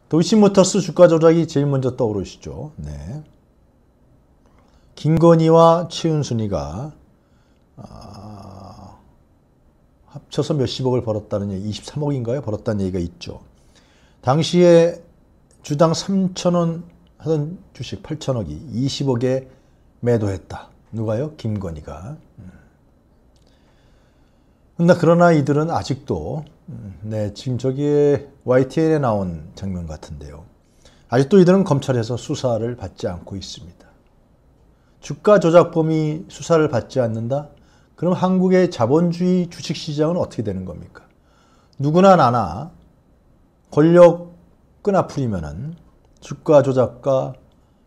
도이치모터스 주가 조작이 제일 먼저 떠오르시죠. 네. 김건희와 최은순이가 아, 합쳐서 몇십억을 벌었다는 얘기, 23억인가요? 벌었다는 얘기가 있죠. 당시에 주당 3천원 하던 주식 8천억이 20억에 매도했다. 누가요? 김건희가. 근데 음. 그러나 이들은 아직도 음, 네 지금 저기에 YTN에 나온 장면 같은데요. 아직도 이들은 검찰에서 수사를 받지 않고 있습니다. 주가 조작범이 수사를 받지 않는다? 그럼 한국의 자본주의 주식시장은 어떻게 되는 겁니까? 누구나 나나 권력 끈아풀이면은 주가 조작과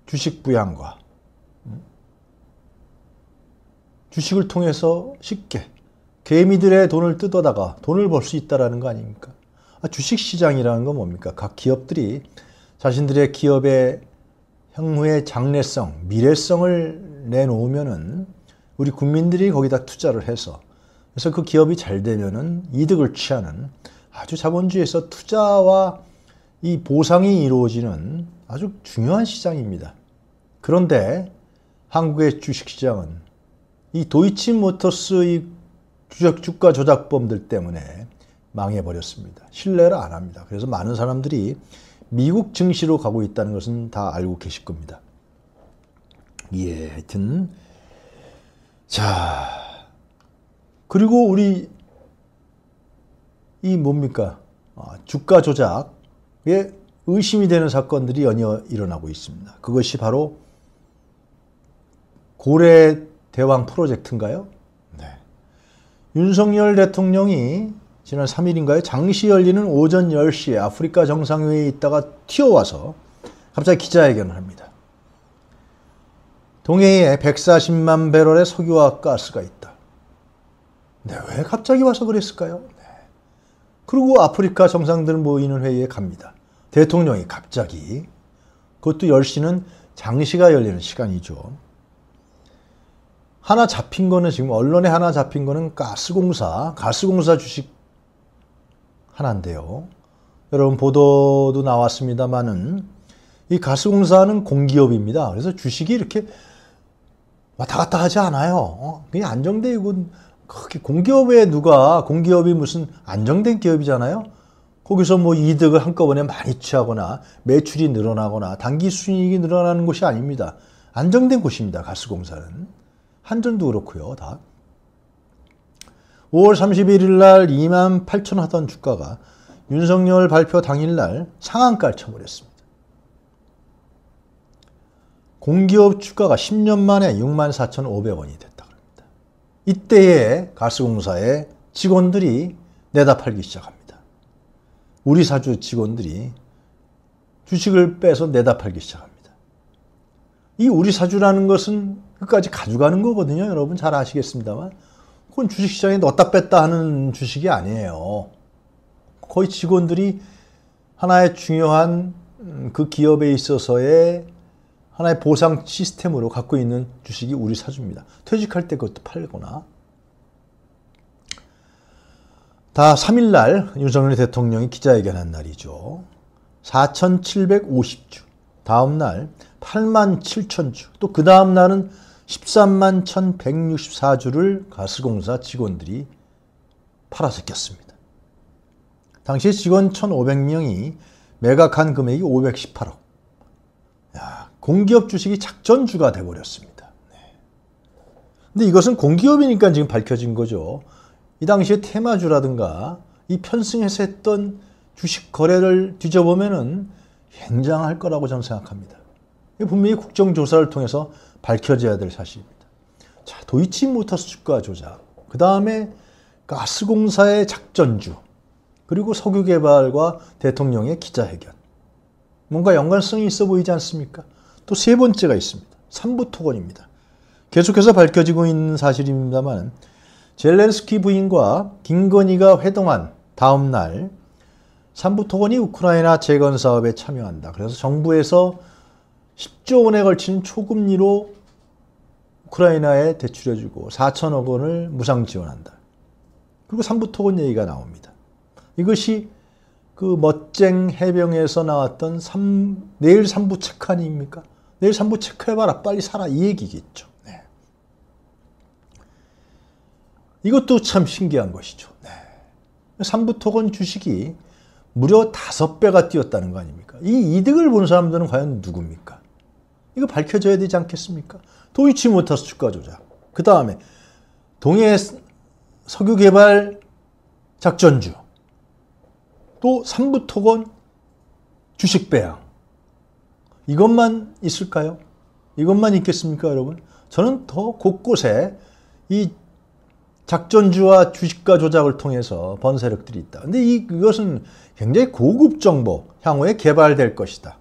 주식 부양과 음, 주식을 통해서 쉽게 개미들의 돈을 뜯어다가 돈을 벌 수 있다라는 거 아닙니까? 아, 주식 시장이라는 건 뭡니까? 각 기업들이 자신들의 기업의 향후의 장래성, 미래성을 내놓으면은 우리 국민들이 거기다 투자를 해서 그래서 그 기업이 잘 되면은 이득을 취하는 아주 자본주의에서 투자와 이 보상이 이루어지는 아주 중요한 시장입니다. 그런데 한국의 주식시장은 이 도이치모터스 이 주가 조작범들 때문에 망해버렸습니다. 신뢰를 안 합니다. 그래서 많은 사람들이 미국 증시로 가고 있다는 것은 다 알고 계실 겁니다. 예, 하여튼 자 그리고 우리 이 뭡니까 아, 주가 조작 에 의심이 되는 사건들이 연이어 일어나고 있습니다. 그것이 바로 고래 대왕 프로젝트인가요? 네. 윤석열 대통령이 지난 3일인가요? 장시 열리는 오전 10시에 아프리카 정상회의에 있다가 튀어와서 갑자기 기자회견을 합니다. 동해에 140만 배럴의 석유와 가스가 있다. 네, 왜 갑자기 와서 그랬을까요? 네. 그리고 아프리카 정상들 모이는 회의에 갑니다. 대통령이 갑자기 그것도 10시는 장시가 열리는 시간이죠. 하나 잡힌 거는 지금 언론에 하나 잡힌 거는 가스공사, 가스공사 주식 하나인데요. 여러분 보도도 나왔습니다만은 이 가스공사는 공기업입니다. 그래서 주식이 이렇게 왔다 갔다 하지 않아요. 어, 그냥 안정돼 있고 그렇게 공기업에 누가 공기업이 무슨 안정된 기업이잖아요. 거기서 뭐 이득을 한꺼번에 많이 취하거나 매출이 늘어나거나 단기 순이익이 늘어나는 곳이 아닙니다. 안정된 곳입니다. 가스공사는. 한전도 그렇고요. 다. 5월 31일 날 2만 8천 하던 주가가 윤석열 발표 당일 날 상한가를 쳐버렸습니다. 공기업 주가가 10년 만에 6만 4,500원이 됐다. 이때에 가스공사의 직원들이 내다 팔기 시작합니다. 우리 사주 직원들이 주식을 빼서 내다 팔기 시작합니다. 이 우리 사주라는 것은 끝까지 가져가는 거거든요. 여러분 잘 아시겠습니다만. 그건 주식시장에 넣었다 뺐다 하는 주식이 아니에요. 거의 직원들이 하나의 중요한 음, 그 기업에 있어서의 하나의 보상 시스템으로 갖고 있는 주식이 우리 사주입니다. 퇴직할 때 그것도 팔거나. 다 3일날 윤석열 대통령이 기자회견한 날이죠. 4,750주. 다음날 8만 7천주. 또 그 다음날은 13만 1164주를 가스공사 직원들이 팔아서 꼈습니다. 당시 직원 1,500명이 매각한 금액이 518억. 야, 공기업 주식이 작전주가 돼버렸습니다. 네. 근데 이것은 공기업이니까 지금 밝혀진 거죠. 이 당시에 테마주라든가 이 편승해서 했던 주식 거래를 뒤져보면은 굉장할 거라고 저는 생각합니다. 분명히 국정조사를 통해서 밝혀져야 될 사실입니다. 자, 도이치모터스 주가 조작, 그 다음에 가스공사의 작전주, 그리고 석유개발과 대통령의 기자회견. 뭔가 연관성이 있어 보이지 않습니까? 또 세 번째가 있습니다. 삼부토건입니다. 계속해서 밝혀지고 있는 사실입니다만 젤렌스키 부인과 김건희가 회동한 다음 날 삼부토건이 우크라이나 재건 사업에 참여한다. 그래서 정부에서 10조 원에 걸친 초금리로 우크라이나에 대출해주고 4천억 원을 무상 지원한다. 그리고 삼부토건 얘기가 나옵니다. 이것이 그 멋쟁 해병에서 나왔던 3, 내일 3부 체크 아닙니까? 내일 3부 체크해봐라. 빨리 살아. 이 얘기겠죠. 네. 이것도 참 신기한 것이죠. 네. 3부 토건 주식이 무려 5배가 뛰었다는 거 아닙니까? 이 이득을 본 사람들은 과연 누굽니까? 이거 밝혀져야 되지 않겠습니까? 도이치모터스 주가 조작. 그 다음에 동해 석유 개발 작전주. 또 삼부토건 주식 배양. 이것만 있을까요? 이것만 있겠습니까, 여러분? 저는 더 곳곳에 이 작전주와 주식가 조작을 통해서 번 세력들이 있다. 근데 이, 이것은 굉장히 고급 정보, 향후에 개발될 것이다.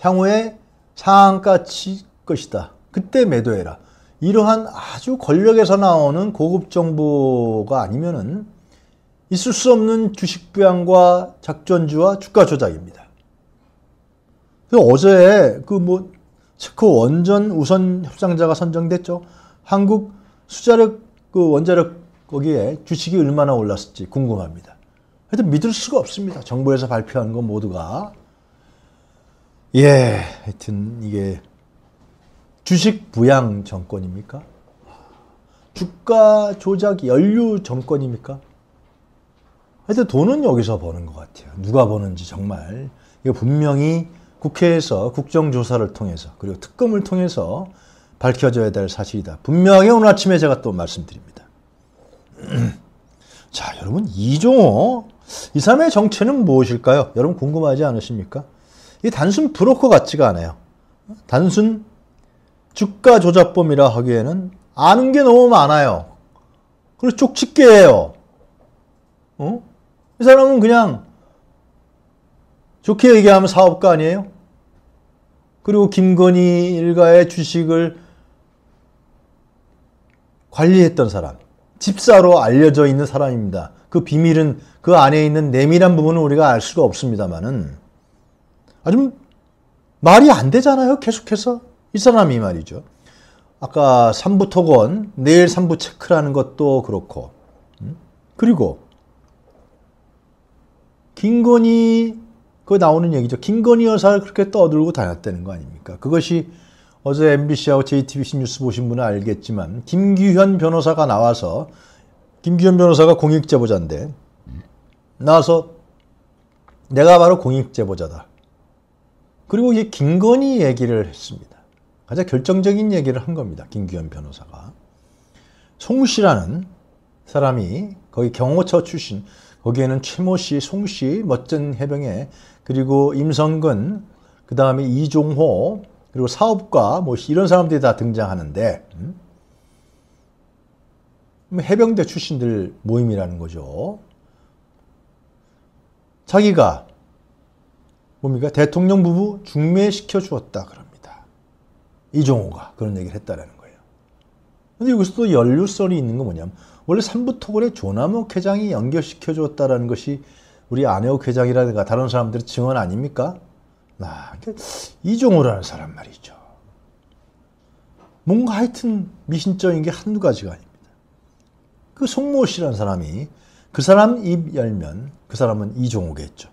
향후에 상한가 칠 것이다. 그때 매도해라. 이러한 아주 권력에서 나오는 고급 정보가 아니면은 있을 수 없는 주식 부양과 작전주와 주가 조작입니다. 어제 그 뭐 체코 원전 우선 협상자가 선정됐죠. 한국 수자력 그 원자력 거기에 주식이 얼마나 올랐을지 궁금합니다. 하여튼 믿을 수가 없습니다. 정부에서 발표한 거 모두가. 예, 하여튼 이게 주식 부양 정권입니까? 주가 조작 연류 정권입니까? 하여튼 돈은 여기서 버는 것 같아요. 누가 버는지 정말. 이거 분명히 국회에서 국정조사를 통해서 그리고 특검을 통해서 밝혀져야 될 사실이다. 분명하게 오늘 아침에 제가 또 말씀드립니다. 자, 여러분 이종호 이 사람의 정체는 무엇일까요? 여러분 궁금하지 않으십니까? 이 단순 브로커 같지가 않아요. 단순 주가 조작범이라 하기에는 아는 게 너무 많아요. 그리고 쪽집게예요. 어? 이 사람은 그냥 좋게 얘기하면 사업가 아니에요? 그리고 김건희 일가의 주식을 관리했던 사람, 집사로 알려져 있는 사람입니다. 그 비밀은 그 안에 있는 내밀한 부분은 우리가 알 수가 없습니다만은 아주 말이 안 되잖아요. 계속해서 이 사람이 말이죠. 아까 3부 토건, 내일 3부 체크라는 것도 그렇고 음? 그리고 김건희 그 나오는 얘기죠. 김건희 여사를 그렇게 떠들고 다녔다는 거 아닙니까? 그것이 어제 MBC하고 JTBC 뉴스 보신 분은 알겠지만 김규현 변호사가 나와서 김규현 변호사가 공익제보자인데 나와서 내가 바로 공익제보자다. 그리고 이 김건희 얘기를 했습니다. 가장 결정적인 얘기를 한 겁니다. 김규현 변호사가. 송 씨라는 사람이 거기 경호처 출신 거기에는 최모 씨, 송 씨, 멋진 해병에 그리고 임성근, 그 다음에 이종호, 그리고 사업가 뭐 이런 사람들이 다 등장하는데 음? 해병대 출신들 모임이라는 거죠. 자기가 뭡니까 대통령 부부 중매시켜 주었다 그럽니다. 이종호가 그런 얘기를 했다라는 거예요. 근데 여기서 또 연루설이 있는 건 뭐냐면 원래 삼부토굴에 조남욱 회장이 연결시켜 주었다라는 것이 우리 안혜욱 회장이라든가 다른 사람들의 증언 아닙니까? 나 이종호라는 사람 말이죠. 뭔가 하여튼 미신적인 게 한두 가지가 아닙니다. 그 송모 씨라는 사람이 그 사람 입 열면 그 사람은 이종호겠죠.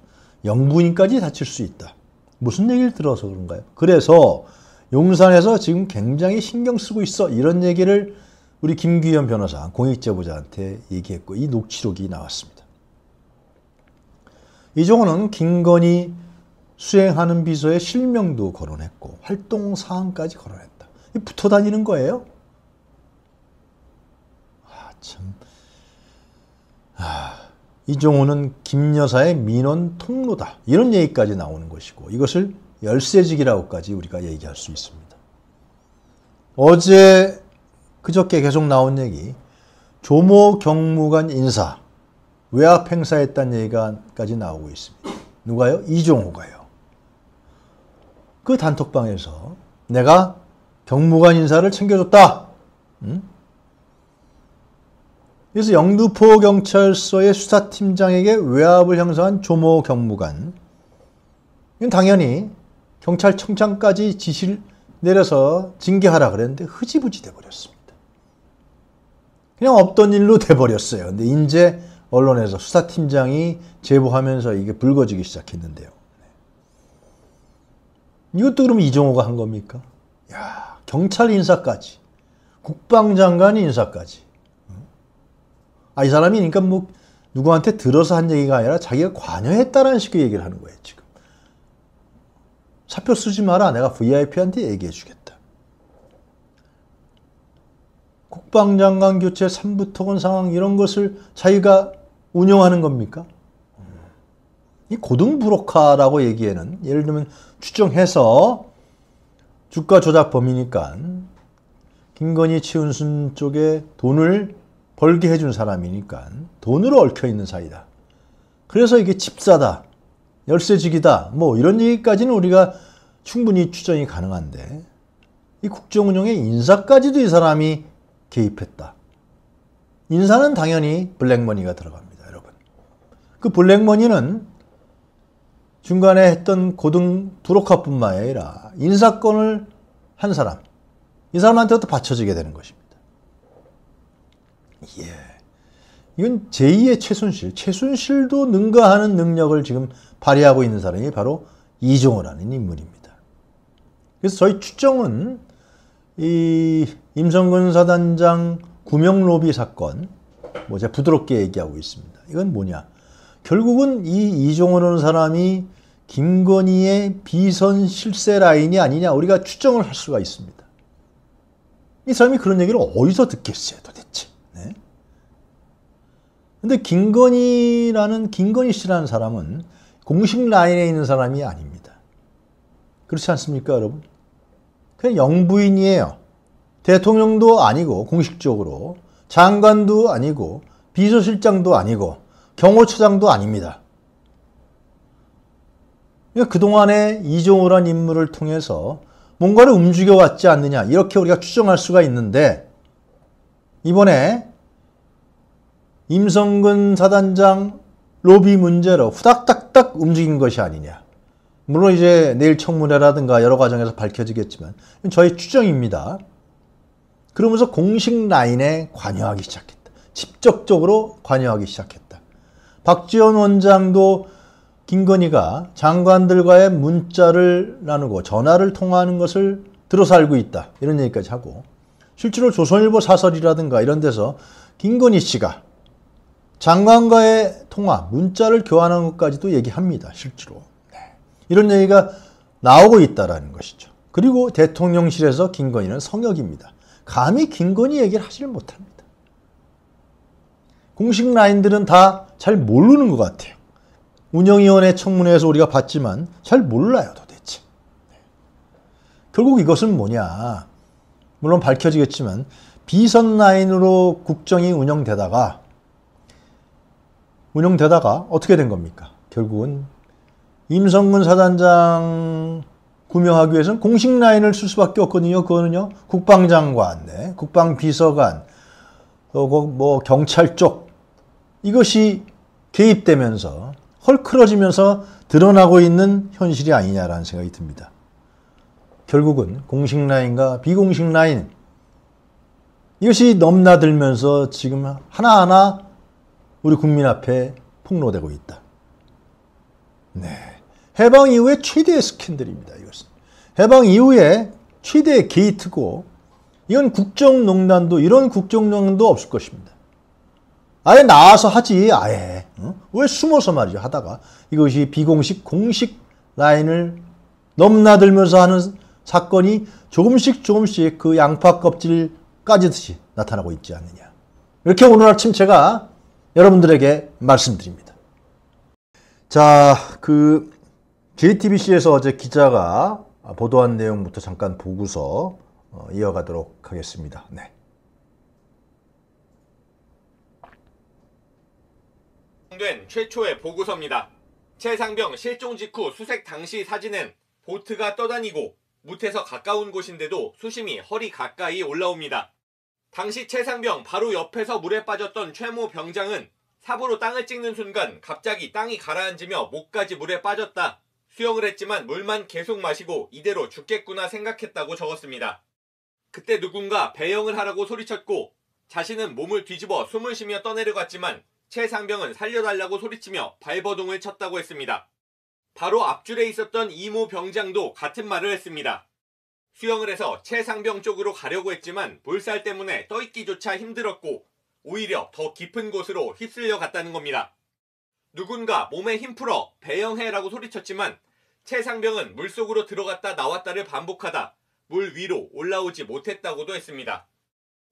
영부인까지 다칠 수 있다. 무슨 얘기를 들어서 그런가요? 그래서 용산에서 지금 굉장히 신경 쓰고 있어. 이런 얘기를 우리 김규현 변호사 공익제보자한테 얘기했고 이 녹취록이 나왔습니다. 이종호는 김건희 수행하는 비서의 실명도 거론했고 활동 사항까지 거론했다. 붙어 다니는 거예요? 아, 참. 아, 이종호는 김 여사의 민원 통로다. 이런 얘기까지 나오는 것이고 이것을 열쇠직이라고까지 우리가 얘기할 수 있습니다. 어제 그저께 계속 나온 얘기 조모 경무관 인사 외압 행사했다는 얘기까지 나오고 있습니다. 누가요? 이종호가요. 그 단톡방에서 내가 경무관 인사를 챙겨줬다. 응? 그래서 영등포 경찰서의 수사팀장에게 외압을 형성한 조모 경무관. 이건 당연히 경찰청장까지 지시를 내려서 징계하라 그랬는데 흐지부지 돼버렸습니다. 그냥 없던 일로 돼버렸어요. 근데 이제 언론에서 수사팀장이 제보하면서 이게 불거지기 시작했는데요. 이것도 그러면 이종호가 한 겁니까? 야, 경찰 인사까지, 국방장관 인사까지. 아, 이 사람이 그러니까 뭐 누구한테 들어서 한 얘기가 아니라 자기가 관여했다라는 식의 얘기를 하는 거예요, 지금. 사표 쓰지 마라. 내가 VIP한테 얘기해 주겠다. 국방장관 교체 3부 토건 상황 이런 것을 자기가 운영하는 겁니까? 이 고등 브로커라고 얘기에는 예를 들면 추정해서 주가 조작 범이니까 김건희 최은순 쪽에 돈을 벌게 해준 사람이니까 돈으로 얽혀 있는 사이다. 그래서 이게 집사다, 열쇠직이다, 뭐 이런 얘기까지는 우리가 충분히 추정이 가능한데 이 국정운영에 인사까지도 이 사람이 개입했다. 인사는 당연히 블랙머니가 들어갑니다, 여러분. 그 블랙머니는 중간에 했던 고등 브로커뿐만 아니라 인사권을 한 사람, 이 사람한테도 바쳐지게 되는 것입니다. 예. 이건 제2의 최순실, 최순실도 능가하는 능력을 지금 발휘하고 있는 사람이 바로 이종호라는 인물입니다. 그래서 저희 추정은 이 임성근 사단장 구명 로비 사건, 뭐 제가 부드럽게 얘기하고 있습니다. 이건 뭐냐? 결국은 이 이종호라는 사람이 김건희의 비선 실세 라인이 아니냐 우리가 추정을 할 수가 있습니다. 이 사람이 그런 얘기를 어디서 듣겠어요, 도대체? 네? 근데 김건희라는 김건희 씨라는 사람은 공식 라인에 있는 사람이 아닙니다. 그렇지 않습니까, 여러분? 그냥 영부인이에요. 대통령도 아니고 공식적으로 장관도 아니고 비서실장도 아니고 경호처장도 아닙니다. 그러니까 그동안에 이종호란 인물을 통해서 뭔가를 움직여왔지 않느냐 이렇게 우리가 추정할 수가 있는데 이번에 임성근 사단장 로비 문제로 후닥닥닥 움직인 것이 아니냐. 물론 이제 내일 청문회라든가 여러 과정에서 밝혀지겠지만 저희 추정입니다. 그러면서 공식 라인에 관여하기 시작했다. 직접적으로 관여하기 시작했다. 박지원 원장도 김건희가 장관들과의 문자를 나누고 전화를 통화하는 것을 들어서 알고 있다. 이런 얘기까지 하고 실제로 조선일보 사설이라든가 이런 데서 김건희 씨가 장관과의 통화, 문자를 교환한 것까지도 얘기합니다. 실제로. 네. 이런 얘기가 나오고 있다라는 것이죠. 그리고 대통령실에서 김건희는 성역입니다. 감히 김건희 얘기를 하지를 못합니다. 공식 라인들은 다 잘 모르는 것 같아요. 운영위원회 청문회에서 우리가 봤지만 잘 몰라요 도대체. 네. 결국 이것은 뭐냐. 물론 밝혀지겠지만 비선 라인으로 국정이 운영되다가 운영되다가 어떻게 된 겁니까? 결국은 임성근 사단장 구명하기 위해서는 공식 라인을 쓸 수밖에 없거든요. 그거는요. 국방장관, 네. 국방비서관, 뭐 경찰 쪽 이것이 개입되면서 헐크러지면서 드러나고 있는 현실이 아니냐라는 생각이 듭니다. 결국은 공식 라인과 비공식 라인 이것이 넘나들면서 지금 하나하나 우리 국민 앞에 폭로되고 있다. 네. 해방 이후에 최대의 스캔들입니다. 이것은. 해방 이후에 최대의 게이트고 이건 국정농단도 이런 국정농단도 없을 것입니다. 아예 나와서 하지 아예 어? 왜 숨어서 말이죠 하다가 이것이 비공식 공식 라인을 넘나들면서 하는 사건이 조금씩 조금씩 그 양파 껍질 까지듯이 나타나고 있지 않느냐 이렇게 오늘 아침 제가 여러분들에게 말씀드립니다. 자, 그 JTBC에서 어제 기자가 보도한 내용부터 잠깐 보고서 어, 이어가도록 하겠습니다. 네. 된 최초의 보고서입니다. 최상병 실종 직후 수색 당시 사진은 보트가 떠다니고 무태서 가까운 곳인데도 수심이 허리 가까이 올라옵니다. 당시 최상병 바로 옆에서 물에 빠졌던 최모 병장은 삽으로 땅을 찍는 순간 갑자기 땅이 가라앉으며 목까지 물에 빠졌다. 수영을 했지만 물만 계속 마시고 이대로 죽겠구나 생각했다고 적었습니다. 그때 누군가 배영을 하라고 소리쳤고 자신은 몸을 뒤집어 숨을 쉬며 떠내려갔지만 최상병은 살려달라고 소리치며 발버둥을 쳤다고 했습니다. 바로 앞줄에 있었던 이모 병장도 같은 말을 했습니다. 수영을 해서 최상병 쪽으로 가려고 했지만 볼살 때문에 떠있기조차 힘들었고 오히려 더 깊은 곳으로 휩쓸려 갔다는 겁니다. 누군가 몸에 힘 풀어 배영해라고 소리쳤지만 최상병은 물속으로 들어갔다 나왔다를 반복하다 물 위로 올라오지 못했다고도 했습니다.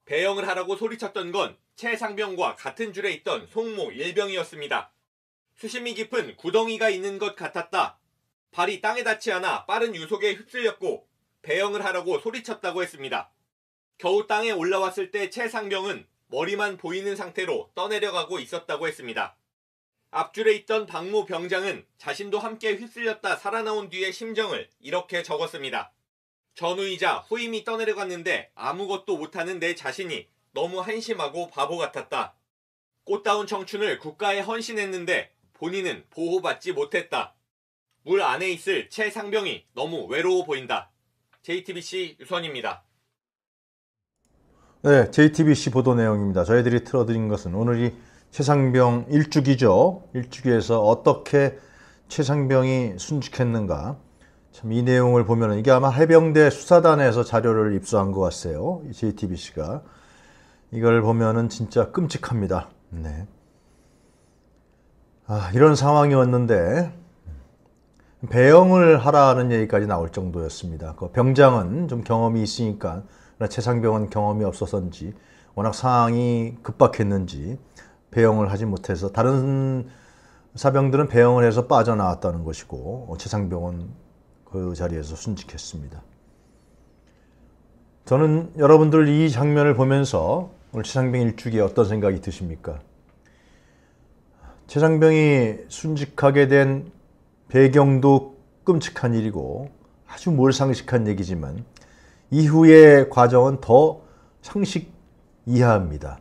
배영을 하라고 소리쳤던 건 최상병과 같은 줄에 있던 송모 일병이었습니다. 수심이 깊은 구덩이가 있는 것 같았다. 발이 땅에 닿지 않아 빠른 유속에 휩쓸렸고 배영을 하라고 소리쳤다고 했습니다. 겨우 땅에 올라왔을 때 최상병은 머리만 보이는 상태로 떠내려가고 있었다고 했습니다. 앞줄에 있던 박모 병장은 자신도 함께 휩쓸렸다 살아나온 뒤의 심정을 이렇게 적었습니다. 전우이자 후임이 떠내려갔는데 아무것도 못하는 내 자신이 너무 한심하고 바보 같았다. 꽃다운 청춘을 국가에 헌신했는데 본인은 보호받지 못했다. 물 안에 있을 최상병이 너무 외로워 보인다. JTBC 유선입니다. 네, JTBC 보도 내용입니다. 저희들이 틀어드린 것은 오늘이 최상병 일주기죠. 일주기에서 어떻게 최상병이 순직했는가. 참 이 내용을 보면은 이게 아마 해병대 수사단에서 자료를 입수한 것 같아요. JTBC가. 이걸 보면은 진짜 끔찍합니다. 네. 아, 이런 상황이었는데 배영을 하라는 얘기까지 나올 정도였습니다. 그 병장은 좀 경험이 있으니까 최상병은 경험이 없어서인지 워낙 상황이 급박했는지 배영을 하지 못해서 다른 사병들은 배영을 해서 빠져나왔다는 것이고 최상병은 그 자리에서 순직했습니다. 저는 여러분들 이 장면을 보면서 오늘 최상병 일주기에 어떤 생각이 드십니까? 최상병이 순직하게 된 배경도 끔찍한 일이고 아주 몰상식한 얘기지만 이후의 과정은 더 상식 이하입니다.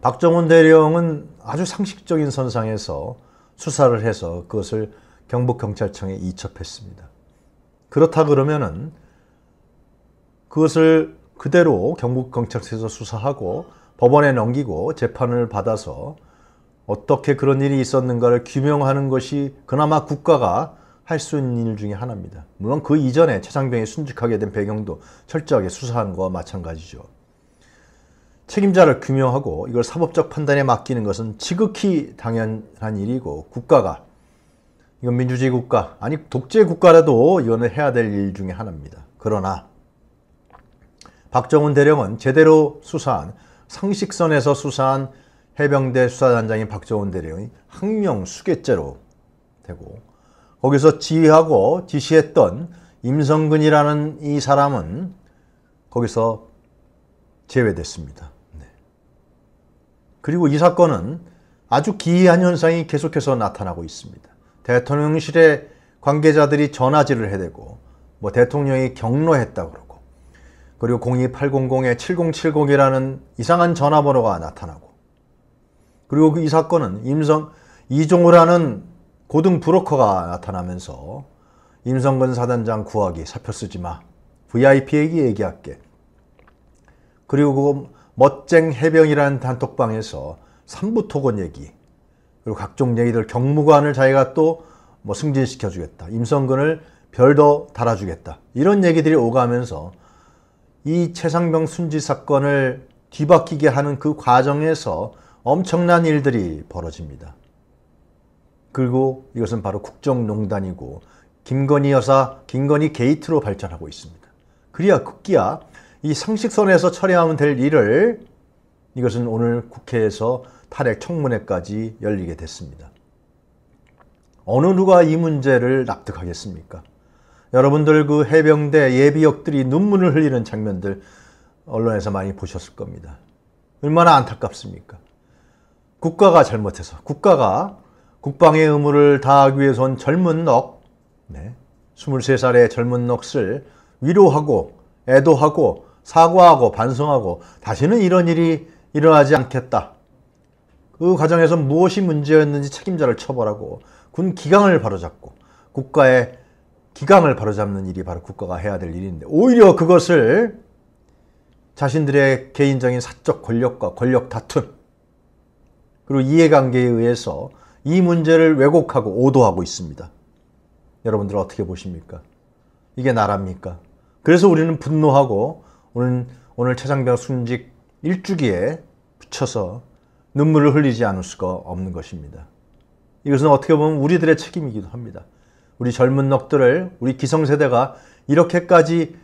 박정훈 대령은 아주 상식적인 선상에서 수사를 해서 그것을 경북경찰청에 이첩했습니다. 그렇다 그러면은 그것을 그대로 경북경찰서에서 수사하고 법원에 넘기고 재판을 받아서 어떻게 그런 일이 있었는가를 규명하는 것이 그나마 국가가 할 수 있는 일 중에 하나입니다. 물론 그 이전에 최상병이 순직하게 된 배경도 철저하게 수사하는 것과 마찬가지죠. 책임자를 규명하고 이걸 사법적 판단에 맡기는 것은 지극히 당연한 일이고 국가가 이건 민주주의 국가 아니 독재 국가라도 이거는 해야 될 일 중에 하나입니다. 그러나 박정훈 대령은 제대로 수사한 상식선에서 수사한 해병대 수사단장인 박정훈 대령이 항명 수괴죄로 되고 거기서 지휘하고 지시했던 임성근이라는 이 사람은 거기서 제외됐습니다. 네. 그리고 이 사건은 아주 기이한 현상이 계속해서 나타나고 있습니다. 대통령실의 관계자들이 전화질을 해대고 뭐 대통령이 경로했다 그러고 그리고 02800에 7070이라는 이상한 전화번호가 나타나고 그리고 그 이 사건은 임성 이종우라는 고등 브로커가 나타나면서 임성근 사단장 구하기 사표 쓰지 마. VIP에게 얘기할게. 그리고 그 멋쟁 해병이라는 단톡방에서 삼부토건 얘기 그리고 각종 얘기들 경무관을 자기가 또 뭐 승진시켜 주겠다. 임성근을 별도 달아주겠다. 이런 얘기들이 오가면서 이 최상병 순지 사건을 뒤바뀌게 하는 그 과정에서 엄청난 일들이 벌어집니다. 그리고 이것은 바로 국정농단이고 김건희 여사, 김건희 게이트로 발전하고 있습니다. 그리야 급기야 이 상식선에서 처리하면 될 일을 이것은 오늘 국회에서 탄핵 청문회까지 열리게 됐습니다. 어느 누가 이 문제를 납득하겠습니까? 여러분들 그 해병대 예비역들이 눈물을 흘리는 장면들 언론에서 많이 보셨을 겁니다. 얼마나 안타깝습니까? 국가가 잘못해서 국가가 국방의 의무를 다하기 위해서 온 젊은 넋, 네, 23살의 젊은 넋을 위로하고 애도하고 사과하고 반성하고 다시는 이런 일이 일어나지 않겠다. 그 과정에서 무엇이 문제였는지 책임자를 처벌하고 군 기강을 바로잡고 국가의 기강을 바로잡는 일이 바로 국가가 해야 될 일인데 오히려 그것을 자신들의 개인적인 사적 권력과 권력 다툼 그리고 이해관계에 의해서 이 문제를 왜곡하고 오도하고 있습니다. 여러분들 어떻게 보십니까? 이게 나랍니까? 그래서 우리는 분노하고 오늘, 오늘 최상병 순직 일주기에 붙여서 눈물을 흘리지 않을 수가 없는 것입니다. 이것은 어떻게 보면 우리들의 책임이기도 합니다. 우리 젊은 넋들을 우리 기성세대가 이렇게까지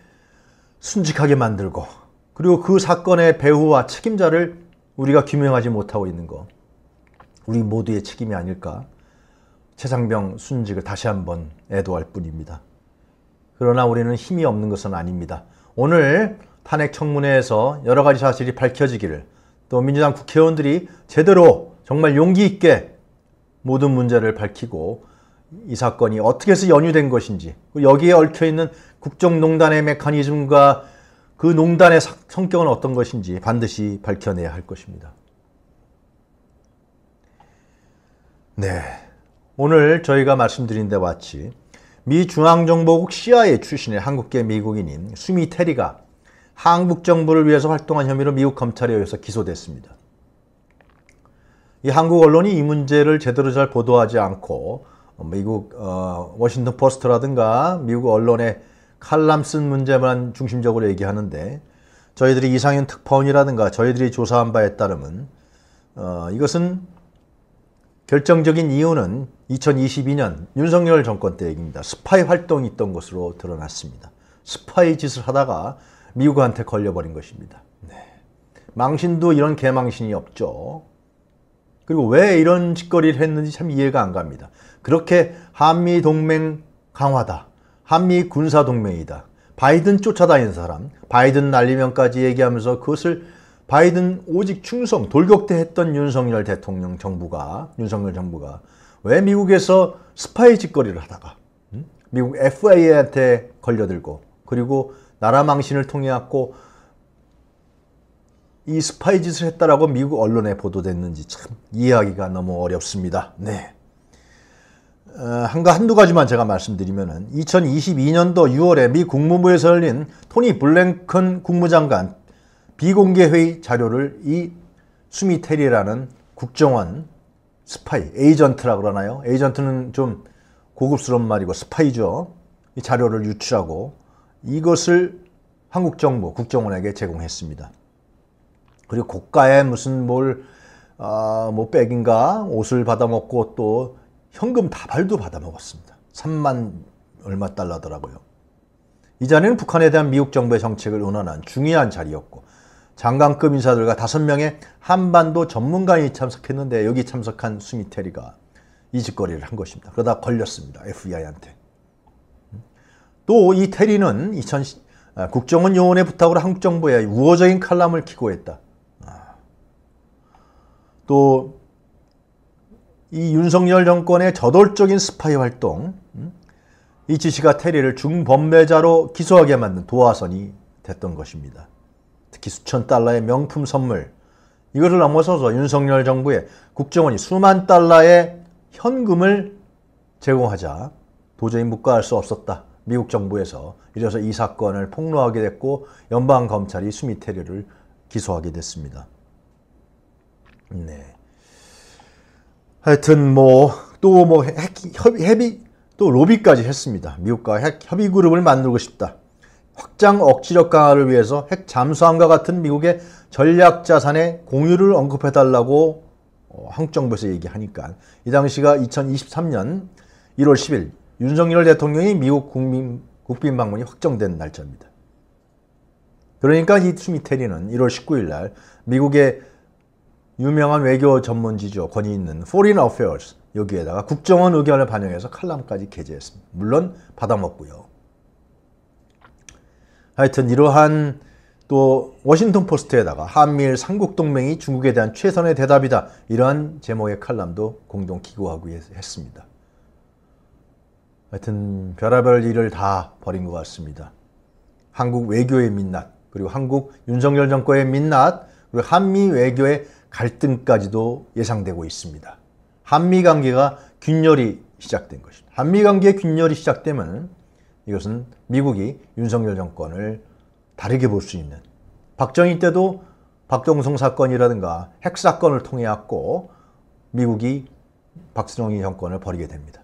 순직하게 만들고 그리고 그 사건의 배후와 책임자를 우리가 규명하지 못하고 있는 것. 우리 모두의 책임이 아닐까. 최상병 순직을 다시 한번 애도할 뿐입니다. 그러나 우리는 힘이 없는 것은 아닙니다. 오늘 탄핵 청문회에서 여러 가지 사실이 밝혀지기를 또 민주당 국회의원들이 제대로 정말 용기 있게 모든 문제를 밝히고 이 사건이 어떻게 해서 연유된 것인지 여기에 얽혀 있는 국정농단의 메커니즘과 그 농단의 성격은 어떤 것인지 반드시 밝혀내야 할 것입니다. 네. 오늘 저희가 말씀드린 데 같이 미 중앙정보국 CIA 출신의 한국계 미국인인 수미 테리가 한국 정부를 위해서 활동한 혐의로 미국 검찰에 의해서 기소됐습니다. 이 한국 언론이 이 문제를 제대로 잘 보도하지 않고 미국 어, 워싱턴 포스트라든가 미국 언론의 칼럼 쓴 문제만 중심적으로 얘기하는데 저희들이 이상현 특파원이라든가 저희들이 조사한 바에 따르면 어, 이것은 결정적인 이유는 2022년 윤석열 정권 때 얘기입니다. 스파이 활동이 있던 것으로 드러났습니다. 스파이 짓을 하다가 미국한테 걸려버린 것입니다. 네. 망신도 이런 개망신이 없죠. 그리고 왜 이런 짓거리를 했는지 참 이해가 안 갑니다. 그렇게 한미 동맹 강화다. 한미 군사 동맹이다. 바이든 쫓아다니는 사람, 바이든 날리면까지 얘기하면서 그것을 바이든 오직 충성, 돌격대 했던 윤석열 대통령 정부가 윤석열 정부가 왜 미국에서 스파이 짓거리를 하다가 음? 미국 FIA한테 걸려들고 그리고 나라 망신을 통해 갖고 이 스파이 짓을 했다라고 미국 언론에 보도됐는지 참 이해하기가 너무 어렵습니다. 네. 어, 한, 한두 가지만 제가 말씀드리면은 2022년도 6월에 미 국무부에서 열린 토니 블랭컨 국무장관 비공개 회의 자료를 이 수미 테리라는 국정원 스파이 에이전트라 그러나요? 에이전트는 좀 고급스러운 말이고 스파이죠. 이 자료를 유출하고 이것을 한국 정부 국정원에게 제공했습니다. 그리고 고가의 무슨 뭘, 어, 뭐 백인가 옷을 받아먹고 또 현금 다발도 받아먹었습니다. 3만 얼마 달러더라고요. 이 자리는 북한에 대한 미국 정부의 정책을 논하는 중요한 자리였고 장관급 인사들과 다섯 명의 한반도 전문가인이 참석했는데 여기 참석한 수미테리가 이 짓거리를 한 것입니다. 그러다 걸렸습니다. FBI한테. 또 이 테리는 2000, 아, 국정원 요원의 부탁으로 한국 정부에 우호적인 칼럼을 기고했다. 아. 또이 윤석열 정권의 저돌적인 스파이 활동, 음? 이 지시가 테리를 중범죄자로 기소하게 만든 도화선이 됐던 것입니다. 특히 수천 달러의 명품 선물, 이것을 넘어서서 윤석열 정부의 국정원이 수만 달러의 현금을 제공하자 도저히 묵과할 수 없었다. 미국 정부에서 이래서 이 사건을 폭로하게 됐고 연방 검찰이 수미 테리를 기소하게 됐습니다. 네. 하여튼 뭐또뭐 협의 또 로비까지 했습니다. 미국과 핵 협의 그룹을 만들고 싶다. 확장 억지력 강화를 위해서 핵 잠수함과 같은 미국의 전략 자산의 공유를 언급해달라고 어, 한국 정부에서 얘기하니까 이 당시가 2023년 1월 10일 윤석열 대통령이 미국 국민, 국빈 방문이 확정된 날짜입니다. 그러니까 이 수미테리는 1월 19일 날 미국의 유명한 외교 전문지죠. 권위 있는 Foreign Affairs 여기에다가 국정원 의견을 반영해서 칼럼까지 게재했습니다. 물론 받아먹고요. 하여튼 이러한 또 워싱턴 포스트에다가 한미일 삼국 동맹이 중국에 대한 최선의 대답이다. 이러한 제목의 칼럼도 공동 기고하고 했습니다. 하여튼 별의별 일을 다 벌인 것 같습니다. 한국 외교의 민낯, 그리고 한국 윤석열 정권의 민낯, 그리고 한미 외교의 갈등까지도 예상되고 있습니다. 한미 관계가 균열이 시작된 것입니다. 한미 관계의 균열이 시작되면 이것은 미국이 윤석열 정권을 다르게 볼 수 있는 박정희 때도 박동성 사건이라든가 핵 사건을 통해 왔고 미국이 박정희 정권을 버리게 됩니다.